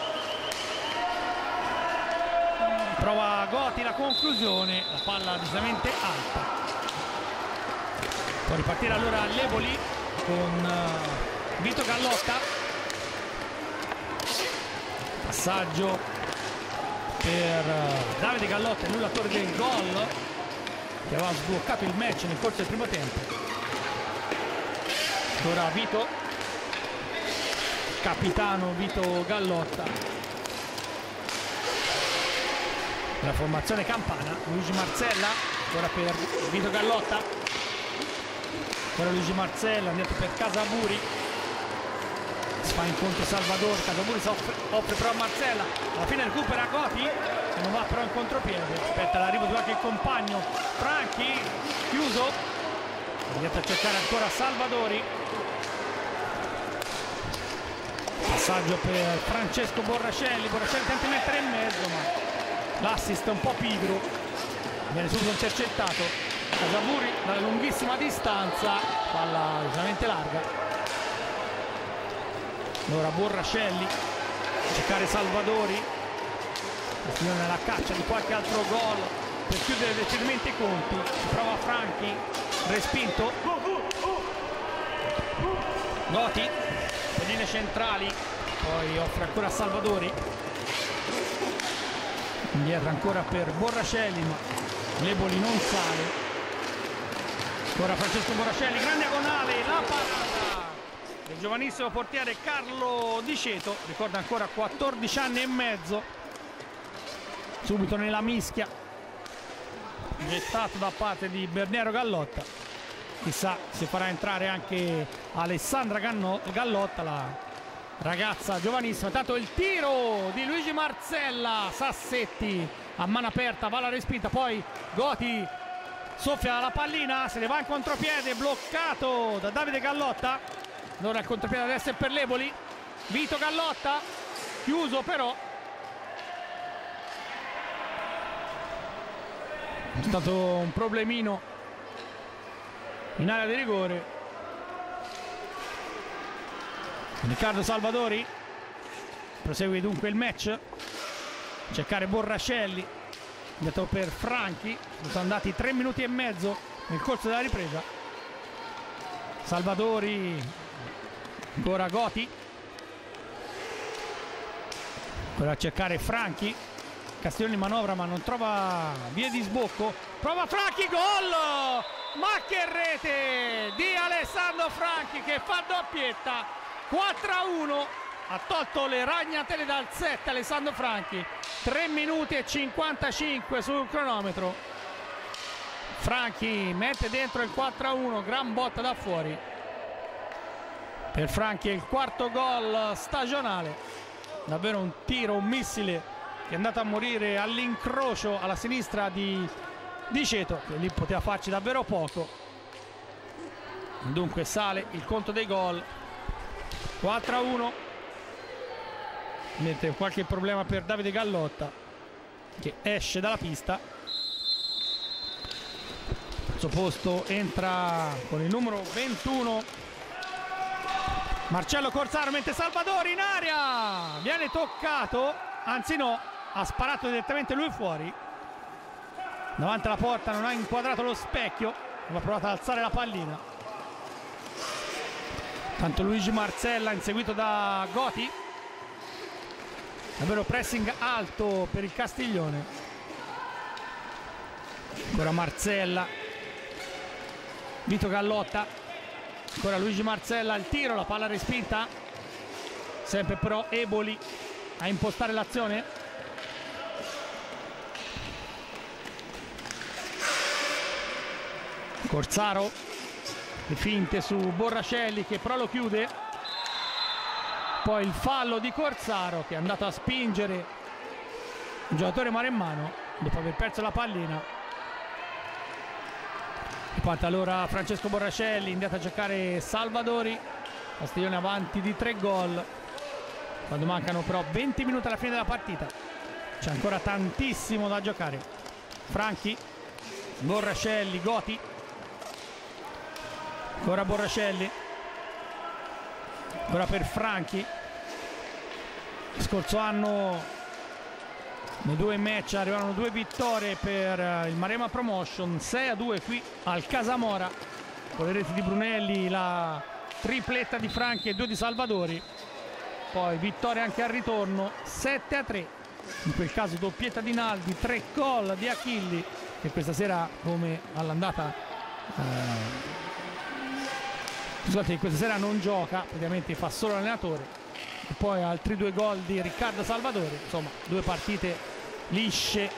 Prova Goti la conclusione la palla decisamente alta. Può ripartire allora l'Eboli con uh, Vito Gallotta. Passaggio per uh, Davide Gallotta, lui l'attore del gol che aveva sbloccato il match nel corso del primo tempo. Ora Vito, capitano Vito Gallotta. La formazione campana, Luigi Marcella, ora per Vito Gallotta, ora Luigi Marcello andato per Casaburi si fa incontro Salvador Casaburi offre, offre però a Marcella alla fine recupera Goti che non va però in contropiede aspetta l'arrivo di qualche compagno. Franchi chiuso. Riesce a cercare ancora Salvadori. Passaggio per Francesco Borracelli Borracelli tenta di mettere in mezzo ma l'assist è un po' pigro. Viene subito intercettato. Casaburi dalla lunghissima distanza. Palla decisamente larga. Allora Borrascelli cercare Salvadori Castiglione nella caccia di qualche altro gol per chiudere decisamente i conti. Si prova Franchi respinto. Goti pedine centrali poi offre ancora a Salvadori. Indietro ancora per Borrascelli ma Leboli non sale. Ancora Francesco Borrascelli grande diagonale la parata del giovanissimo portiere Carlo Di Ceto. Ricorda ancora 14 anni e mezzo subito nella mischia gettato da parte di Berniero Gallotta chissà se farà entrare anche Alessandra Gallotta la ragazza giovanissima tanto il tiro di Luigi Marzella Sassetti a mano aperta va la respinta poi Goti soffia la pallina se ne va in contropiede bloccato da Davide Gallotta allora il contropiede adesso è per l'Eboli. Vito Gallotta. Chiuso però. È stato un problemino in area di rigore. Riccardo Salvadori. Prosegue dunque il match. Cercare Borrascelli. Andato per Franchi. Sono andati tre minuti e mezzo nel corso della ripresa. Salvadori ancora Goti per a cercare Franchi Castiglioni manovra ma non trova via di sbocco. Prova Franchi gol! Ma che rete! Di Alessandro Franchi che fa doppietta. 4 a 1 ha tolto le ragnatele dal set Alessandro Franchi. 3 minuti e 55 sul cronometro. Franchi mette dentro il 4 a 1 gran botta da fuori. Per Franchi è il quarto gol stagionale. Davvero un tiro, un missile che è andato a morire all'incrocio alla sinistra di, di Ceto che lì poteva farci davvero poco. Dunque sale il conto dei gol. 4 a 1 mentre qualche problema per Davide Gallotta che esce dalla pista. Al suo posto entra con il numero 21 Marcello Corsaro mentre Salvadori in aria viene toccato anzi no ha sparato direttamente lui fuori. Davanti alla porta non ha inquadrato lo specchio ha provato ad alzare la pallina. Tanto Luigi Marcella inseguito da Goti. Davvero pressing alto per il Castiglione. Ancora Marcella Vito Gallotta. Ancora Luigi Marcella il tiro la palla respinta. Sempre però Eboli a impostare l'azione Corsaro le finte su Borrascelli che però lo chiude. Poi il fallo di Corsaro che è andato a spingere un giocatore maremmano dopo aver perso la pallina. Parte allora Francesco Borrascelli, andato a cercare Salvadori, Castiglione avanti di tre gol, quando mancano però 20 minuti alla fine della partita. C'è ancora tantissimo da giocare. Franchi, Borrascelli, Goti, ancora Borrascelli, ancora per Franchi. Scorso anno nei due match arrivano due vittorie per eh, il Marema Promotion 6 a 2 qui al Casamora. Con le reti di Brunelli la tripletta di Franchi e due di Salvadori. Poi vittoria anche al ritorno 7 a 3 in quel caso doppietta di Naldi 3 gol di Achilli. Che questa sera come all'andata eh, scusate questa sera non gioca praticamente fa solo l'allenatore e poi altri due gol di Riccardo Salvadori insomma due partite lisce,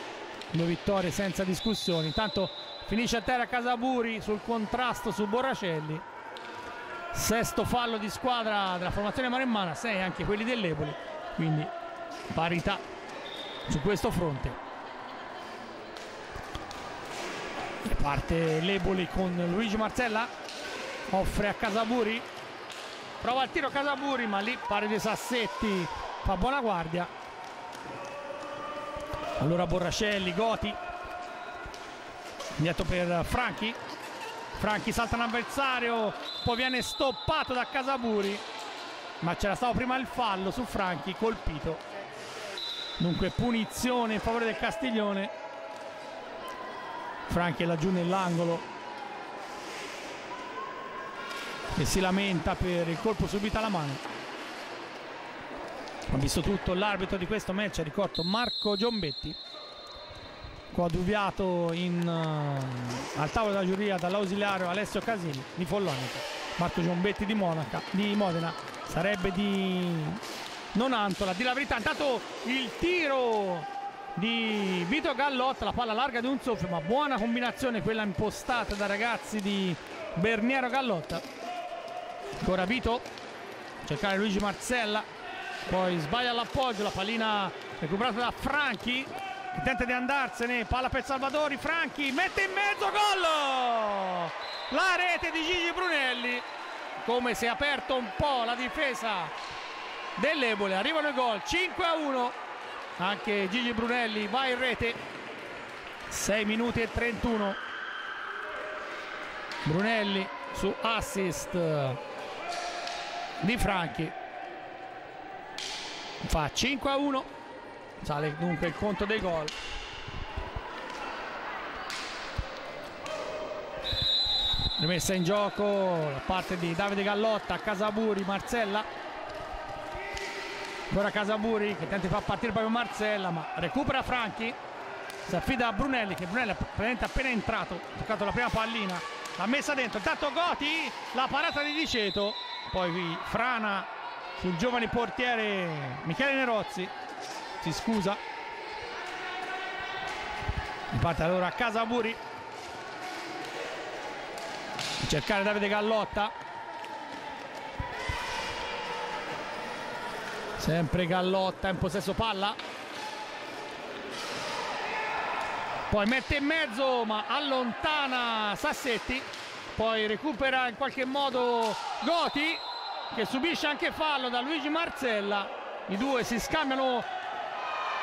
due vittorie senza discussioni. Intanto finisce a terra Casaburi sul contrasto su Borracelli. sesto fallo di squadra della formazione maremmana, 6 anche quelli dell'Eboli, quindi parità su questo fronte. E parte l'Eboli con Luigi Marcella, offre a Casaburi, prova il tiro Casaburi ma lì pare dei Sassetti, fa buona guardia. Allora Borracelli, Goti, indietro per Franchi, Franchi salta un avversario, poi viene stoppato da Casaburi, ma c'era stato prima il fallo su Franchi, colpito. Dunque punizione in favore del Castiglione. Franchi laggiù nell'angolo e si lamenta per il colpo subito alla mano. Ha visto tutto l'arbitro di questo match, ricordo Marco Giombetti coadiuviato in, uh, al tavolo della giuria dall'ausiliario Alessio Casini di Follonica, Marco Giombetti di, Monaca, di Modena, sarebbe di Nonantola, di la verità, intanto il tiro di Vito Gallotta, la palla larga di un soffio, ma buona combinazione quella impostata dai ragazzi di Berniero Gallotta. Ancora Vito, cercare Luigi Marzella, poi sbaglia l'appoggio, la pallina recuperata da Franchi, tenta di andarsene, palla per Salvatori, Franchi mette in mezzo, gol! La rete di Gigi Brunelli, come si è aperto un po' la difesa dell'Ebole, arrivano i gol, 5 a 1, anche Gigi Brunelli va in rete, 6 minuti e 31, Brunelli su assist di Franchi, fa 5 a 1 sale dunque il conto dei gol. Rimessa in gioco da parte di Davide Gallotta Casaburi, Marcella ancora Casaburi che tenta di far partire proprio Marcella ma recupera Franchi. Si affida a Brunelli che Brunelli è appena entrato ha toccato la prima pallina. L'ha messa dentro. Intanto Goti la parata di Diceto poi frana sul giovane portiere Michele Nerozzi. Si scusa. Parte allora a Casaburi. Cercare Davide Gallotta. Sempre Gallotta in possesso palla. Poi mette in mezzo ma allontana Sassetti poi recupera in qualche modo Goti che subisce anche fallo da Luigi Marzella i due si scambiano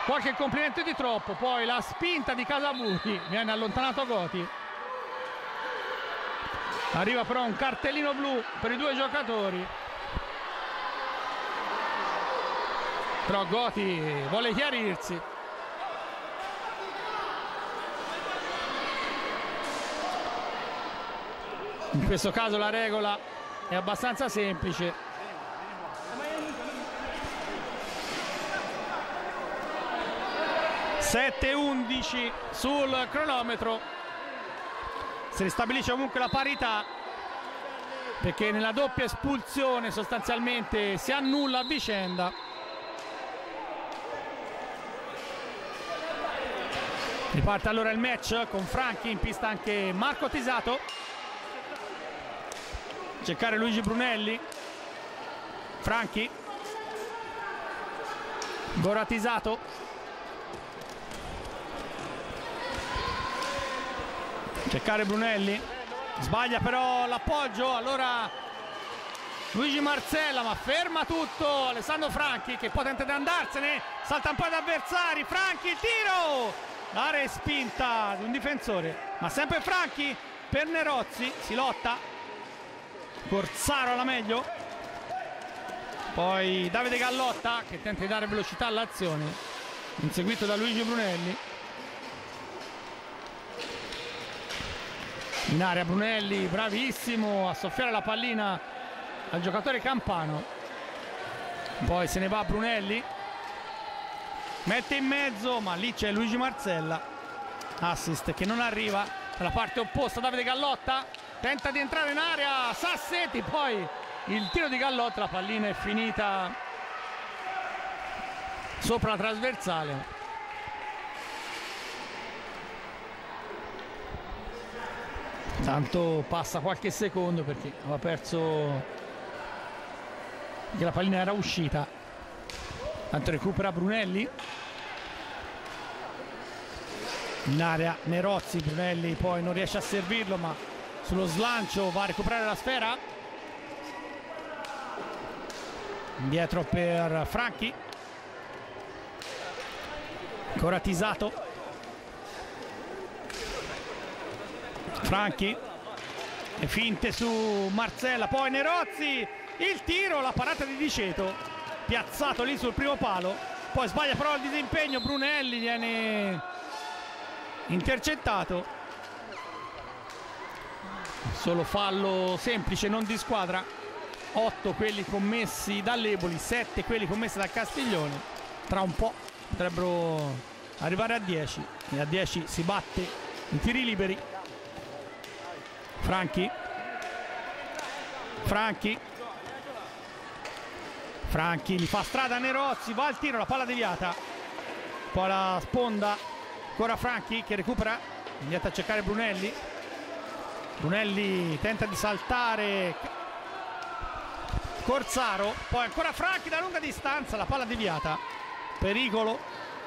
qualche complimento di troppo poi la spinta di Casaburi viene allontanato Goti. Arriva però un cartellino blu per i due giocatori. Però Goti vuole chiarirsi in questo caso la regola è abbastanza semplice. 7-11 sul cronometro. Si ristabilisce comunque la parità perché nella doppia espulsione sostanzialmente si annulla a vicenda. Riparte allora il match con Franchi in pista anche Marco Tisato cercare Luigi Brunelli. Franchi. Gora Tisato cercare Brunelli. Sbaglia però l'appoggio allora Luigi Marcella ma ferma tutto. Alessandro Franchi che può tentare di andarsene. Salta un po' ad avversari. Franchi tiro! La respinta di un difensore ma sempre Franchi per Nerozzi. Si lotta Corsaro alla meglio. Poi Davide Gallotta che tenta di dare velocità all'azione inseguito da Luigi Brunelli. In area Brunelli bravissimo a soffiare la pallina al giocatore Campano. Poi se ne va Brunelli. Mette in mezzo ma lì c'è Luigi Marcella. Assist che non arriva dalla parte opposta Davide Gallotta tenta di entrare in area Sassetti poi il tiro di Gallotta la pallina è finita sopra la trasversale. Tanto passa qualche secondo perché aveva perso che la pallina era uscita. Tanto recupera Brunelli. In area Nerozzi Brunelli poi non riesce a servirlo ma sullo slancio va a recuperare la sfera. Indietro per Franchi. Ancora Tisato. Franchi. E finte su Marcella poi Nerozzi. Il tiro la parata di Diceto. Piazzato lì sul primo palo. Poi sbaglia però il disimpegno. Brunelli viene intercettato solo fallo semplice non di squadra. 8 quelli commessi dall'Eboli 7 quelli commessi dal Castiglione. Tra un po' potrebbero arrivare a 10 e a 10 si batte in tiri liberi. Franchi. Franchi. Franchi gli fa strada Nerozzi va al tiro la palla deviata. Poi la sponda ancora Franchi che recupera. Indietro a cercare Brunelli Brunelli tenta di saltare. Corsaro poi ancora Franchi da lunga distanza la palla deviata. Pericolo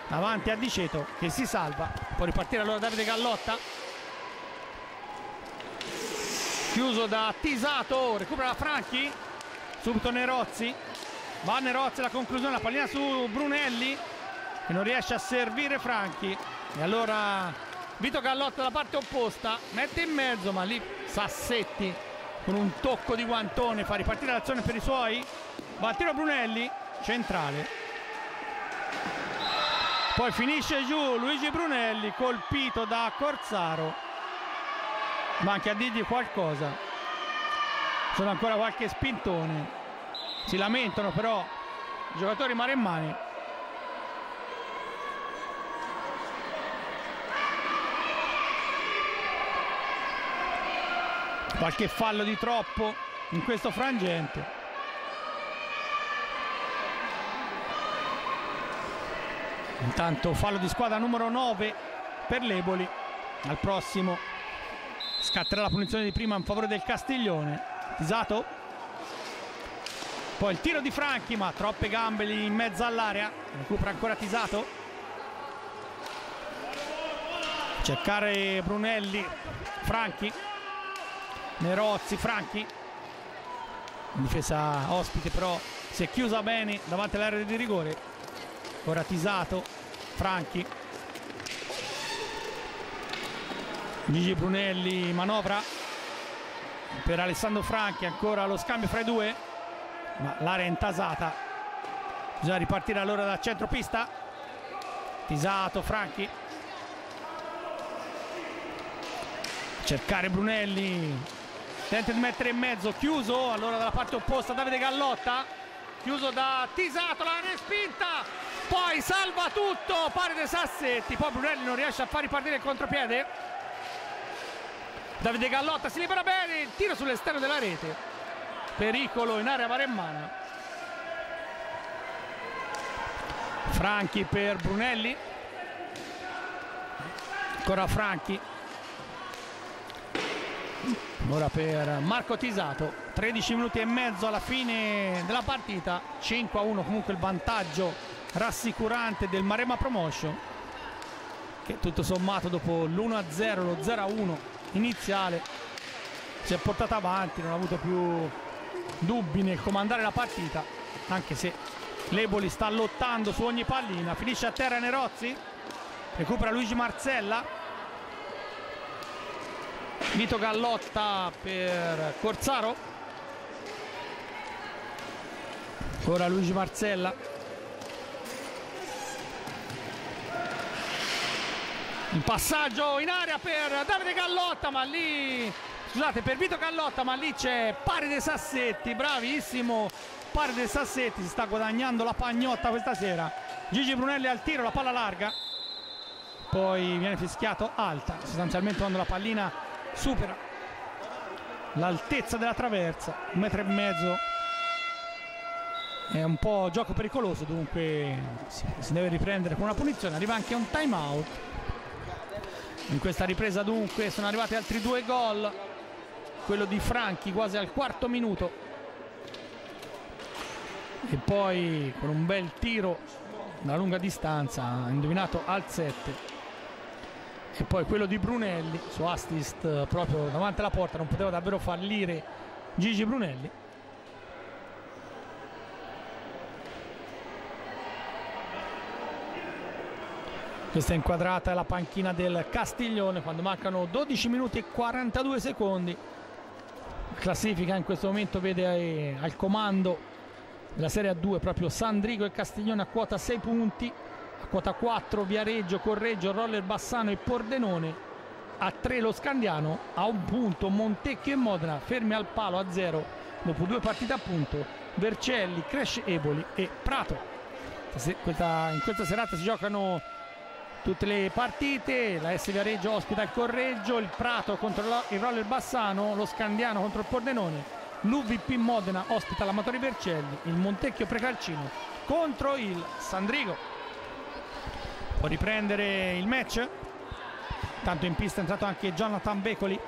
davanti a Diceto che si salva. Può ripartire allora Davide Gallotta. Chiuso da Tisato recupera Franchi. Subito Nerozzi. Va Nerozzi la conclusione la pallina su Brunelli che non riesce a servire Franchi. E allora Vito Gallotta dalla parte opposta mette in mezzo ma lì Sassetti con un tocco di guantone fa ripartire l'azione per i suoi. Va al tiro Brunelli centrale. Poi finisce giù Luigi Brunelli colpito da Corsaro. Ma anche a dirgli qualcosa. Sono ancora qualche spintone. Si lamentano però i giocatori maremmani qualche fallo di troppo in questo frangente. Intanto fallo di squadra numero 9 per l'Eboli. Al prossimo scatterà la punizione di prima in favore del Castiglione. Tisato. Poi il tiro di Franchi ma troppe gambe lì in mezzo all'area. Recupera ancora Tisato. Cercare Brunelli. Franchi Nerozzi, Franchi. Difesa ospite però si è chiusa bene davanti all'area di rigore. Ora Tisato Franchi. Gigi Brunelli manovra per Alessandro Franchi ancora lo scambio fra i due ma l'area è intasata. Bisogna ripartire allora da centropista. Tisato Franchi. Cercare Brunelli tenta di mettere in mezzo chiuso allora dalla parte opposta Davide Gallotta chiuso da Tisato la respinta poi salva tutto pare dei Sassetti poi Brunelli non riesce a far ripartire il contropiede. Davide Gallotta si libera bene tiro sull'esterno della rete. Pericolo in area maremmana Franchi per Brunelli. Ancora Franchi ora per Marco Tisato 13 minuti e mezzo alla fine della partita 5 a 1 comunque il vantaggio rassicurante del Marema Promotion che tutto sommato dopo l'1 a 0 lo 0 a 1 iniziale si è portata avanti non ha avuto più dubbi nel comandare la partita anche se l'Eboli sta lottando su ogni pallina finisce a terra Nerozzi recupera Luigi Marzella Vito Gallotta per Corsaro. Ora Luigi Marzella il passaggio in area per Davide Gallotta ma lì scusate per Vito Gallotta ma lì c'è Pari dei Sassetti bravissimo Pari dei Sassetti si sta guadagnando la pagnotta questa sera. Gigi Brunelli al tiro la palla larga. Poi viene fischiato alta sostanzialmente quando la pallina supera l'altezza della traversa un metro e mezzo. È un po' gioco pericoloso dunque si, si deve riprendere con una punizione. Arriva anche un time out. In questa ripresa dunque sono arrivati altri due gol. Quello di Franchi quasi al quarto minuto. E poi con un bel tiro da lunga distanza ha indovinato al 7 e poi quello di Brunelli su assist proprio davanti alla porta non poteva davvero fallire Gigi Brunelli. Questa è inquadrata la panchina del Castiglione quando mancano 12 minuti e 42 secondi. La classifica in questo momento vede eh, al comando della Serie A2 proprio Sandrigo e Castiglione a quota 6 punti quota 4 Viareggio, Correggio, Roller Bassano e Pordenone. A 3 lo Scandiano a un punto Montecchio e Modena fermi al palo a 0 dopo due partite a punto Vercelli, Cresce Eboli e Prato. In questa serata si giocano tutte le partite. La S Viareggio ospita il Correggio il Prato contro il Roller Bassano lo Scandiano contro il Pordenone. l'UVP Modena ospita l'Amatori Vercelli il Montecchio Precalcino contro il Sandrigo può riprendere il match. Tanto in pista è entrato anche Jonathan Becoli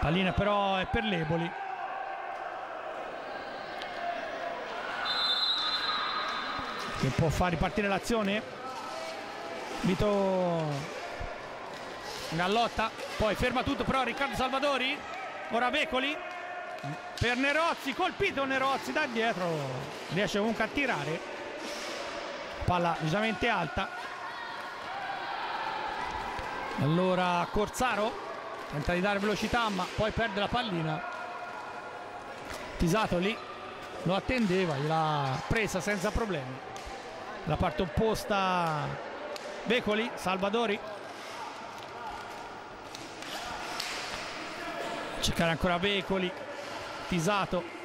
pallina però è per l'Eboli. Che può far ripartire l'azione. Vito Gallotta. Poi ferma tutto però Riccardo Salvadori. Ora Becoli per Nerozzi colpito Nerozzi da dietro. Riesce comunque a tirare palla decisamente alta. Allora Corsaro tenta di dare velocità ma poi perde la pallina. Tisato lì lo attendeva gliel'ha presa senza problemi. La parte opposta Becoli Salvadori. Cercare ancora Becoli Tisato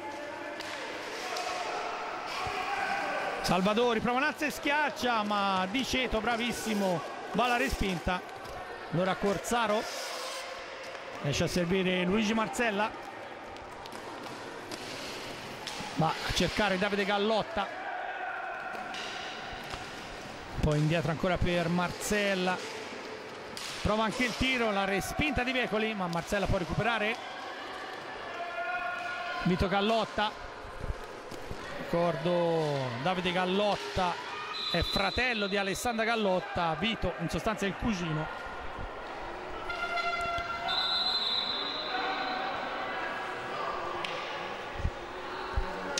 Salvadori prova Nazza e schiaccia ma Di Ceto bravissimo va la respinta. Allora Corzaro riesce a servire Luigi Marzella. Va a cercare Davide Gallotta. Poi indietro ancora per Marzella. Prova anche il tiro la respinta di Vecoli ma Marzella può recuperare. Vito Gallotta ricordo Davide Gallotta è fratello di Alessandra Gallotta Vito in sostanza è il cugino.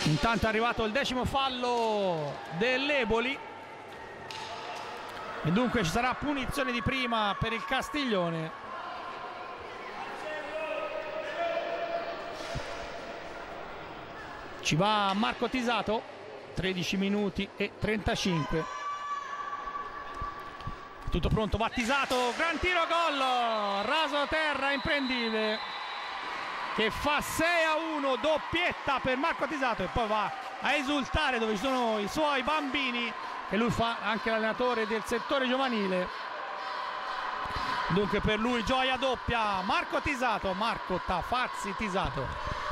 Intanto è arrivato il decimo fallo dell'Eboli. E dunque ci sarà punizione di prima per il Castiglione ci va Marco Tisato 13 minuti e 35 tutto pronto va Tisato gran tiro gol raso terra imprendibile che fa 6 a 1 doppietta per Marco Tisato e poi va a esultare dove ci sono i suoi bambini che lui fa anche l'allenatore del settore giovanile. Dunque per lui gioia doppia Marco Tisato Marco Tafazzi Tisato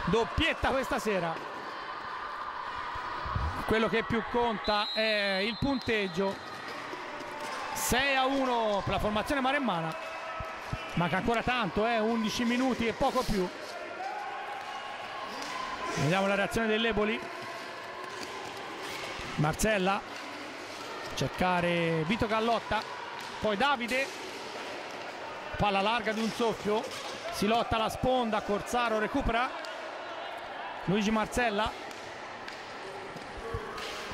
doppietta questa sera quello che più conta è il punteggio. 6 a 1 per la formazione maremmana. Manca ancora tanto eh? 11 minuti e poco più. Vediamo la reazione dell'Eboli. Marcella cercare Vito Gallotta poi Davide. Palla larga di un soffio. Si lotta la sponda Corsaro recupera. Luigi Marcella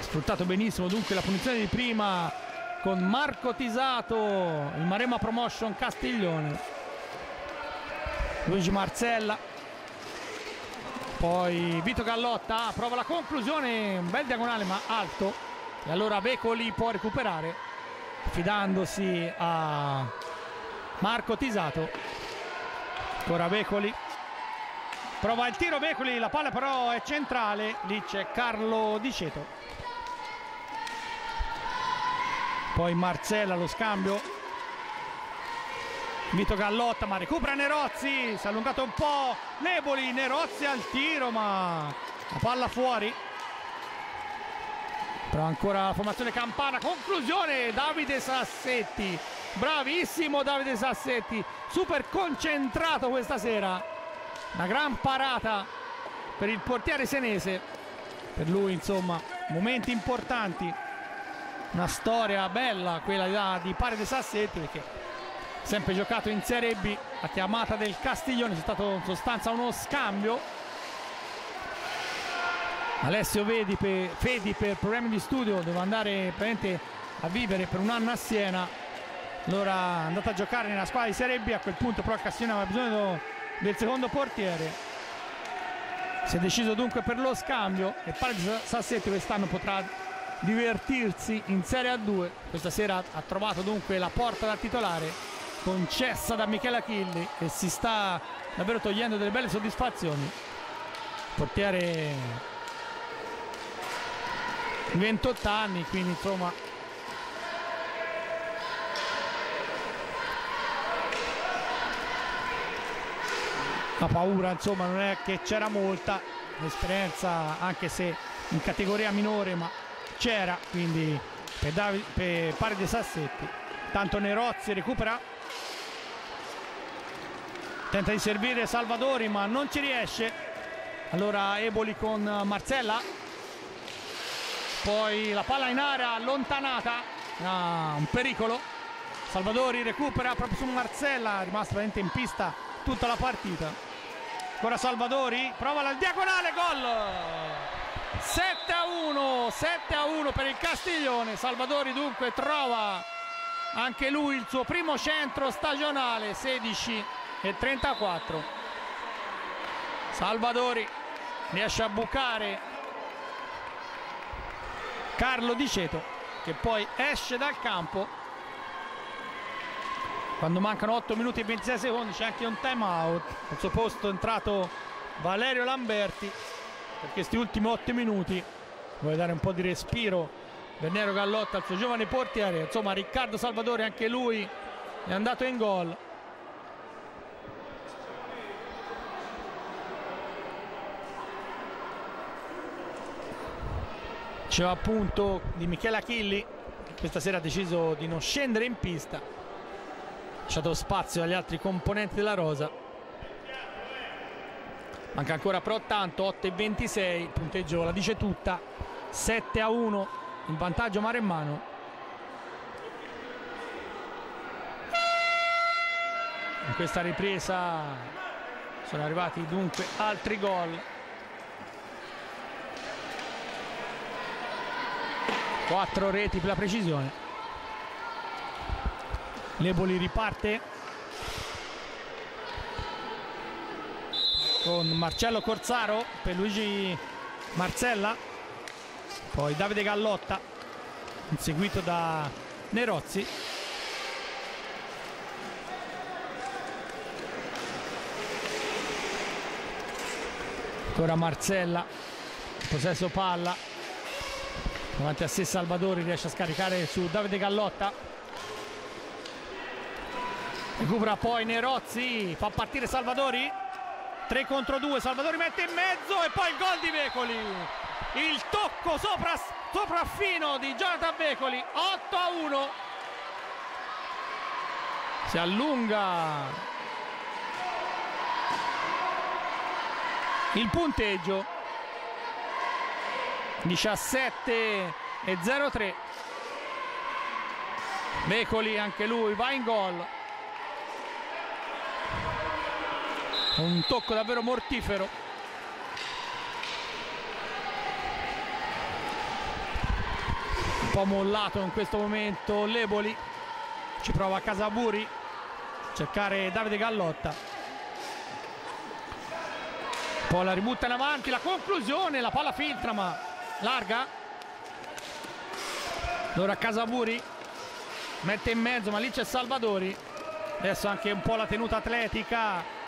sfruttato benissimo dunque la punizione di prima con Marco Tisato il Marema Promotion Castiglione. Luigi Marcella. Poi Vito Gallotta ah, prova la conclusione un bel diagonale ma alto. E allora Becoli può recuperare fidandosi a Marco Tisato. Ancora Becoli prova il tiro Becoli la palla però è centrale lì c'è Carlo Di Ceto poi Marcella lo scambio. Vito Gallotta ma recupera Nerozzi. Si è allungato un po' Neboli Nerozzi al tiro ma la palla fuori. Però ancora la formazione campana conclusione Davide Sassetti. Bravissimo Davide Sassetti super concentrato questa sera. Una gran parata per il portiere senese. Per lui insomma momenti importanti una storia bella quella di Pare de Sassetti perché sempre giocato in Serie B la chiamata del Castiglione c'è stato in sostanza uno scambio. Alessio Vedi per, Fedi per problemi di studio deve andare a vivere per un anno a Siena. Allora è andato a giocare nella squadra di Serie B a quel punto però Castiglione aveva bisogno del secondo portiere. Si è deciso dunque per lo scambio e pare di Sassetti quest'anno potrà divertirsi in Serie A2 questa sera ha trovato dunque la porta da titolare concessa da Michele Achilli e si sta davvero togliendo delle belle soddisfazioni. Portiere 28 anni quindi insomma la paura insomma non è che c'era molta l'esperienza anche se in categoria minore ma c'era quindi per, David, per pari dei Sassetti tanto Nerozzi recupera. Tenta di servire Salvadori ma non ci riesce. Allora Eboli con Marcella. Poi la palla in area allontanata. Ah, un pericolo. Salvadori recupera proprio su Marcella rimasta veramente in pista tutta la partita. Ancora Salvadori prova la diagonale gol 7 a 1 7 a 1 per il Castiglione. Salvadori dunque trova anche lui il suo primo centro stagionale 16 e 34 Salvadori riesce a bucare Carlo Di Ceto che poi esce dal campo. Quando mancano 8 minuti e 26 secondi c'è anche un time out. Al suo posto è entrato Valerio Lamberti per questi ultimi 8 minuti vuole dare un po' di respiro. Vernero Gallotta al suo giovane portiere. Insomma Riccardo Salvatore anche lui è andato in gol. C'è appunto di Michele Achilli che questa sera ha deciso di non scendere in pista. Lasciato spazio agli altri componenti della rosa manca ancora però tanto 8 e 26 il punteggio la dice tutta. 7 a 1 in vantaggio Maremmano in questa ripresa sono arrivati dunque altri gol. Quattro reti per la precisione. Leboli riparte con Marcello Corzaro per Luigi Marcella poi Davide Gallotta inseguito da Nerozzi. Ancora Marcella possesso palla davanti a sé Salvadori riesce a scaricare su Davide Gallotta. Recupera poi Nerozzi fa partire Salvadori 3 contro 2 Salvadori mette in mezzo e poi il gol di Vecoli. Il tocco sopra, sopraffino di Jonathan Vecoli 8 a 1 si allunga. Il punteggio 17 e 03 Vecoli anche lui va in gol un tocco davvero mortifero. Un po' mollato in questo momento Leboli. Ci prova a Casaburi. Cercare Davide Gallotta. Poi la ributta in avanti la conclusione la palla filtra ma larga. Allora Casaburi mette in mezzo ma lì c'è Salvadori. Adesso anche un po' la tenuta atletica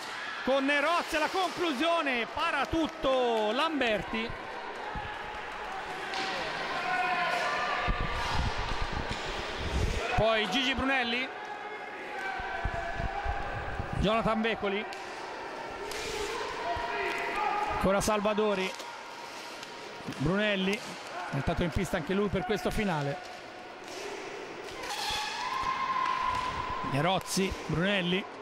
con Nerozzi alla conclusione para tutto Lamberti. Poi Gigi Brunelli. Jonathan Becoli ancora Salvadori. Brunelli. È stato in pista anche lui per questo finale. Nerozzi Brunelli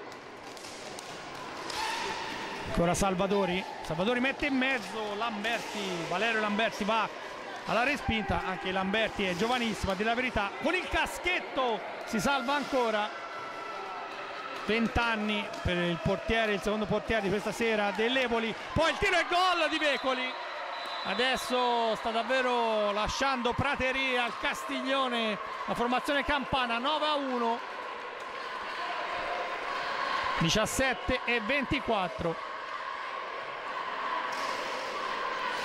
ancora Salvadori Salvadori mette in mezzo Lamberti Valerio Lamberti va alla respinta anche Lamberti è giovanissima di la verità. Con il caschetto si salva ancora. 20 anni per il portiere il secondo portiere di questa sera dell'Evoli. Poi il tiro e gol di Vecoli. Adesso sta davvero lasciando prateria al Castiglione. La formazione campana 9 a 1 17 e 24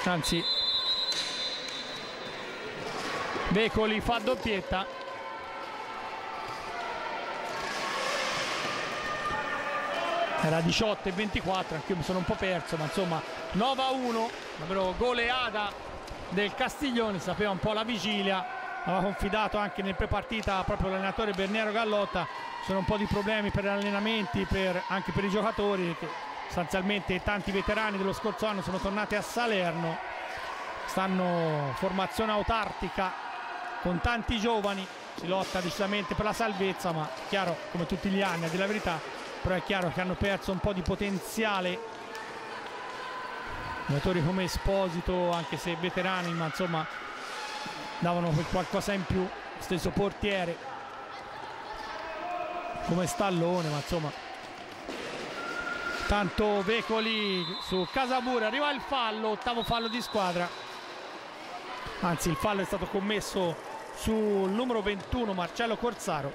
anzi Becoli fa doppietta. Era 18 e 24 anch'io mi sono un po' perso ma insomma 9 a 1 davvero goleata del Castiglione sapeva un po' la vigilia aveva confidato anche nel prepartita proprio l'allenatore Berniero Gallotta. Sono un po' di problemi per gli allenamenti per, anche per i giocatori sostanzialmente tanti veterani dello scorso anno sono tornati a Salerno. Stanno formazione autartica con tanti giovani. Si lotta decisamente per la salvezza ma chiaro come tutti gli anni a dire la verità però è chiaro che hanno perso un po' di potenziale. Giocatori come Esposito anche se veterani ma insomma davano qualcosa in più. Stesso portiere. Come Stallone ma insomma tanto Vecoli su Casabure arriva il fallo ottavo fallo di squadra. Anzi il fallo è stato commesso sul numero 21 Marcello Corsaro.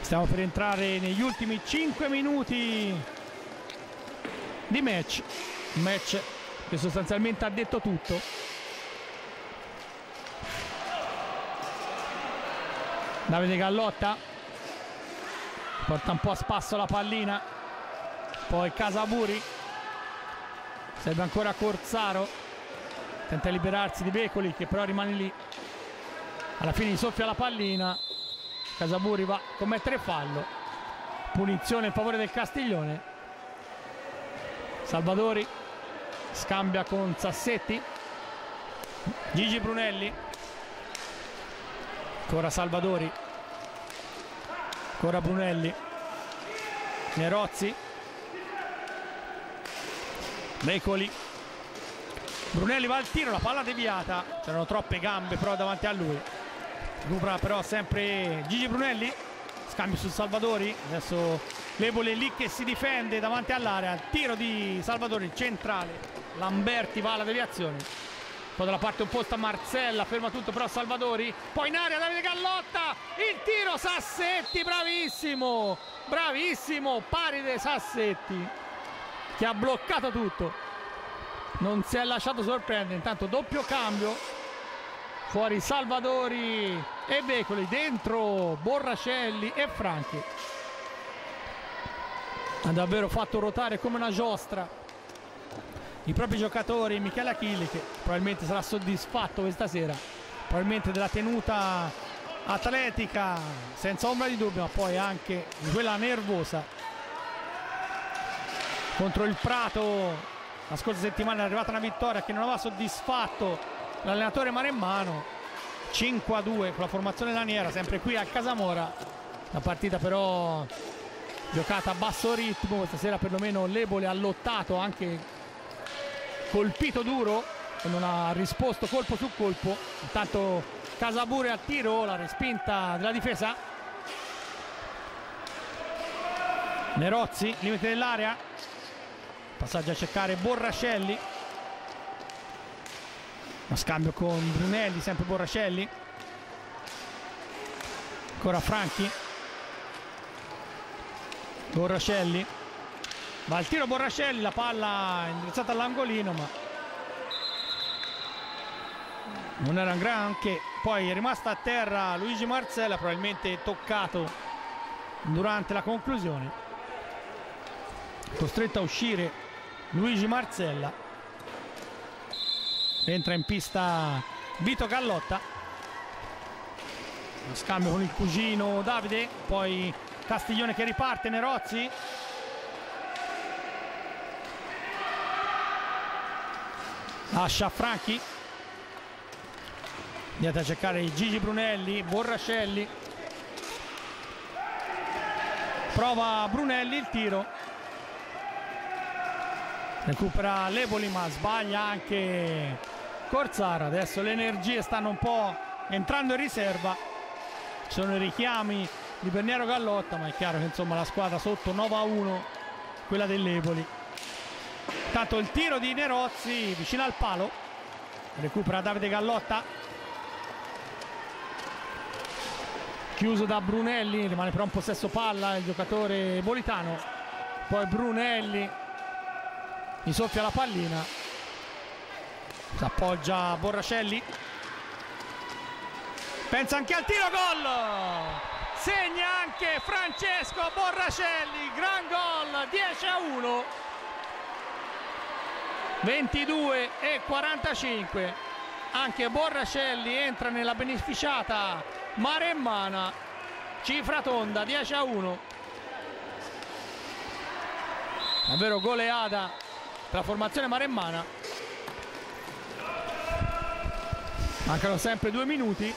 Stiamo per entrare negli ultimi 5 minuti di match. Un match che sostanzialmente ha detto tutto. Davide Gallotta porta un po' a spasso la pallina. Poi Casaburi. Serve ancora Corzaro tenta di liberarsi di Becoli che però rimane lì. Alla fine soffia la pallina. Casaburi va a commettere fallo. Punizione in favore del Castiglione. Salvadori scambia con Sassetti. Gigi Brunelli. Ancora Salvadori ancora Brunelli. Nerozzi. Becoli Brunelli va al tiro la palla deviata. C'erano troppe gambe però davanti a lui. Recupera però sempre Gigi Brunelli. Scambio su Salvadori. Adesso Lebole lì che si difende davanti all'area. Tiro di Salvadori centrale. Lamberti va alla deviazione poi dalla parte opposta Marcella ferma tutto però Salvadori poi in area Davide Gallotta il tiro Sassetti bravissimo bravissimo Paride Sassetti che ha bloccato tutto. Non si è lasciato sorprendere intanto doppio cambio fuori Salvadori e Becoli dentro Borracelli e Franchi. Ha davvero fatto ruotare come una giostra i propri giocatori Michele Achilli che probabilmente sarà soddisfatto questa sera probabilmente della tenuta atletica senza ombra di dubbio ma poi anche quella nervosa contro il Prato. La scorsa settimana è arrivata una vittoria che non aveva soddisfatto l'allenatore Maremmano. 5 a 2 con la formazione laniera sempre qui a Casamora. La partita però giocata a basso ritmo questa sera perlomeno l'Ebole ha lottato anche colpito duro e non ha risposto colpo su colpo. Intanto Casabure a tiro la respinta della difesa. Nerozzi limite dell'area. Passaggio a cercare Borrascelli. Lo scambio con Brunelli sempre Borrascelli. Ancora Franchi. Borrascelli va al tiro Borrascelli la palla indirizzata all'angolino ma non era un granché poi è rimasta a terra Luigi Marcella probabilmente toccato durante la conclusione. Costretto a uscire Luigi Marcella. Entra in pista Vito Gallotta. Lo scambio con il cugino Davide poi Castiglione che riparte Nerozzi lascia Franchi andate a cercare Gigi Brunelli Borrascelli prova Brunelli il tiro. Recupera Leboli ma sbaglia anche Corsara. Adesso le energie stanno un po' entrando in riserva. Ci sono i richiami di Berniero Gallotta ma è chiaro che insomma la squadra sotto 9 a 1 quella dell'Eboli intanto il tiro di Nerozzi vicino al palo. Recupera Davide Gallotta. Chiuso da Brunelli rimane però un possesso palla il giocatore Bolitano. Poi Brunelli gli soffia la pallina. Si appoggia Borracelli. Pensa anche al tiro gol! Segna anche Francesco Borracelli gran gol 10 a 1 22 e 45 anche Borracelli entra nella beneficiata Maremmana. Cifra tonda 10 a 1 davvero goleata per la formazione maremmana. Mancano sempre due minuti.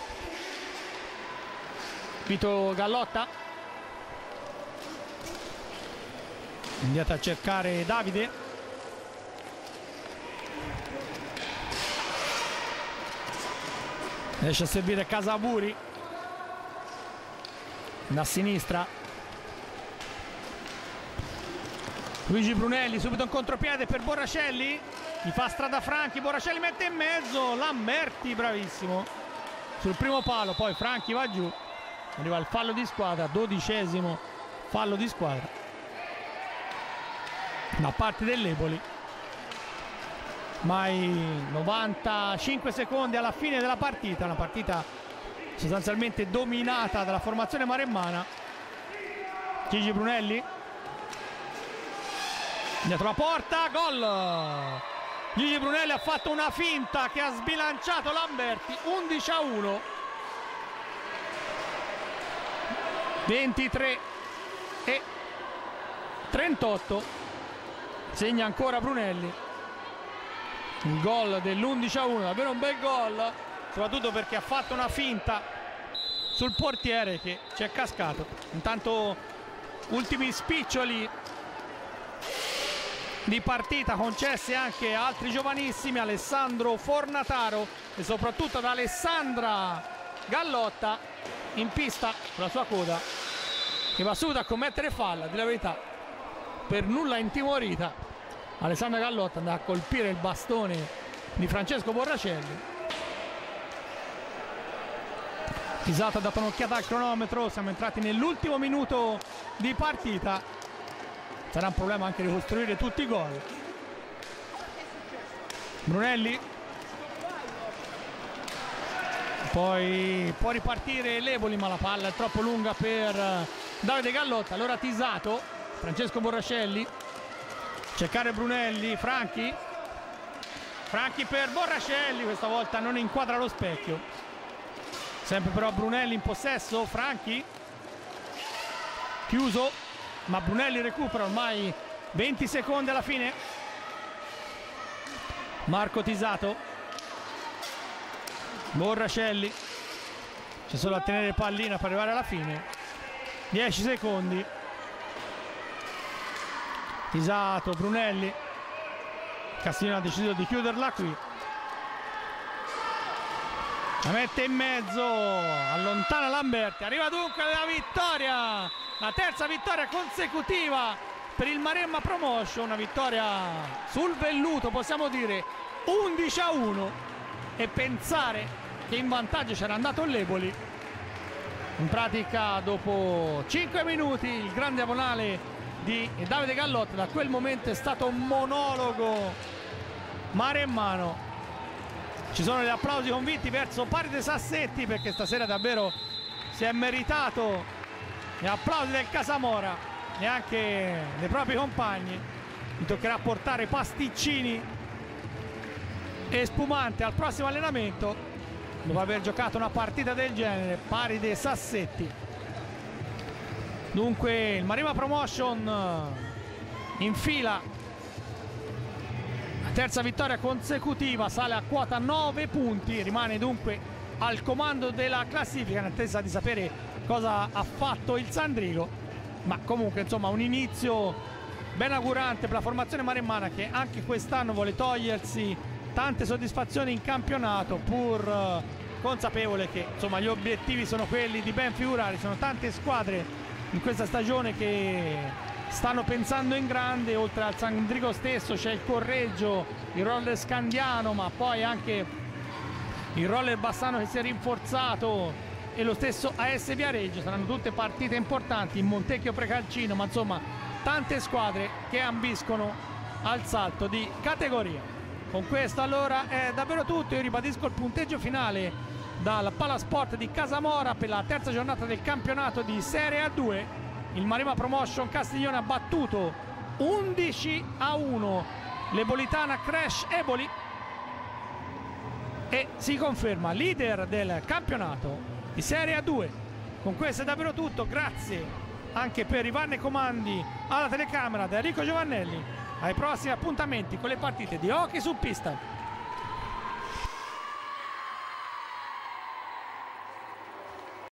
Vito Gallotta. Andiate a cercare Davide riesce a servire Casaburi. Da sinistra. Luigi Brunelli subito un contropiede per Borracelli gli fa strada Franchi Borracelli mette in mezzo. Lamberti bravissimo. Sul primo palo poi Franchi va giù. Arriva il fallo di squadra dodicesimo fallo di squadra. Da parte dell'Eboli mai 95 secondi alla fine della partita una partita sostanzialmente dominata dalla formazione maremmana. Gigi Brunelli. Dietro la porta gol. Gigi Brunelli ha fatto una finta che ha sbilanciato Lamberti 11 a 1 23 e 38 segna ancora Brunelli il gol dell'11 a 1 davvero un bel gol. Soprattutto perché ha fatto una finta sul portiere che ci è cascato. Intanto ultimi spiccioli di partita concessi anche a altri giovanissimi Alessandro Fornataro e soprattutto ad Alessandra Gallotta in pista con la sua coda che va subito a commettere falla di la verità per nulla intimorita Alessandra Gallotta andrà a colpire il bastone di Francesco Borracelli. Pisato ha dato un'occhiata al cronometro siamo entrati nell'ultimo minuto di partita. Sarà un problema anche ricostruire tutti i gol. Brunelli. Poi può ripartire l'Eboli ma la palla è troppo lunga per Davide Gallotta allora Tisato Francesco Borracelli cercare Brunelli, Franchi. Franchi per Borracelli questa volta non inquadra lo specchio. Sempre però Brunelli in possesso Franchi. Chiuso ma Brunelli recupera ormai 20 secondi alla fine. Marco Tisato. Borracelli c'è solo a tenere pallina per arrivare alla fine. 10 secondi Tisato, Brunelli. Castiglione ha deciso di chiuderla qui. La mette in mezzo allontana Lamberti arriva dunque la vittoria la terza vittoria consecutiva per il Maremma Promotion una vittoria sul velluto possiamo dire 11 a 1 e pensare che in vantaggio c'era andato l'Eboli. In pratica dopo 5 minuti il grande avonale di Davide Gallotta da quel momento è stato un monologo mare in mano. Ci sono gli applausi convinti verso Paride Sassetti perché stasera davvero si è meritato. Gli applausi del Casamora e anche dei propri compagni. Mi toccherà portare pasticcini e spumante al prossimo allenamento dopo aver giocato una partita del genere. Paride Sassetti dunque il Marima Promotion eh, in fila. La terza vittoria consecutiva sale a quota 9 punti. Rimane dunque al comando della classifica in attesa di sapere cosa ha fatto il Sandrigo ma comunque insomma un inizio ben augurante per la formazione maremmana che anche quest'anno vuole togliersi tante soddisfazioni in campionato pur eh, consapevole che insomma, gli obiettivi sono quelli di ben figurare, sono tante squadre in questa stagione che stanno pensando in grande, oltre al Sandrigo stesso c'è il Correggio, il roller Scandiano, ma poi anche il roller Bassano che si è rinforzato e lo stesso AS Viareggio, saranno tutte partite importanti, in Montecchio Precalcino, ma insomma tante squadre che ambiscono al salto di categoria. Con questo allora è davvero tutto, io ribadisco il punteggio finale dal Palasport di Casamora per la terza giornata del campionato di Serie A2. Il Marima Promotion Castiglione ha battuto 11 a 1 l'Ebolitana Crash Eboli e si conferma leader del campionato di Serie A2. Con questo è davvero tutto, grazie anche per i vari comandi alla telecamera da Enrico Giovannelli. Ai prossimi appuntamenti con le partite di hockey su pista.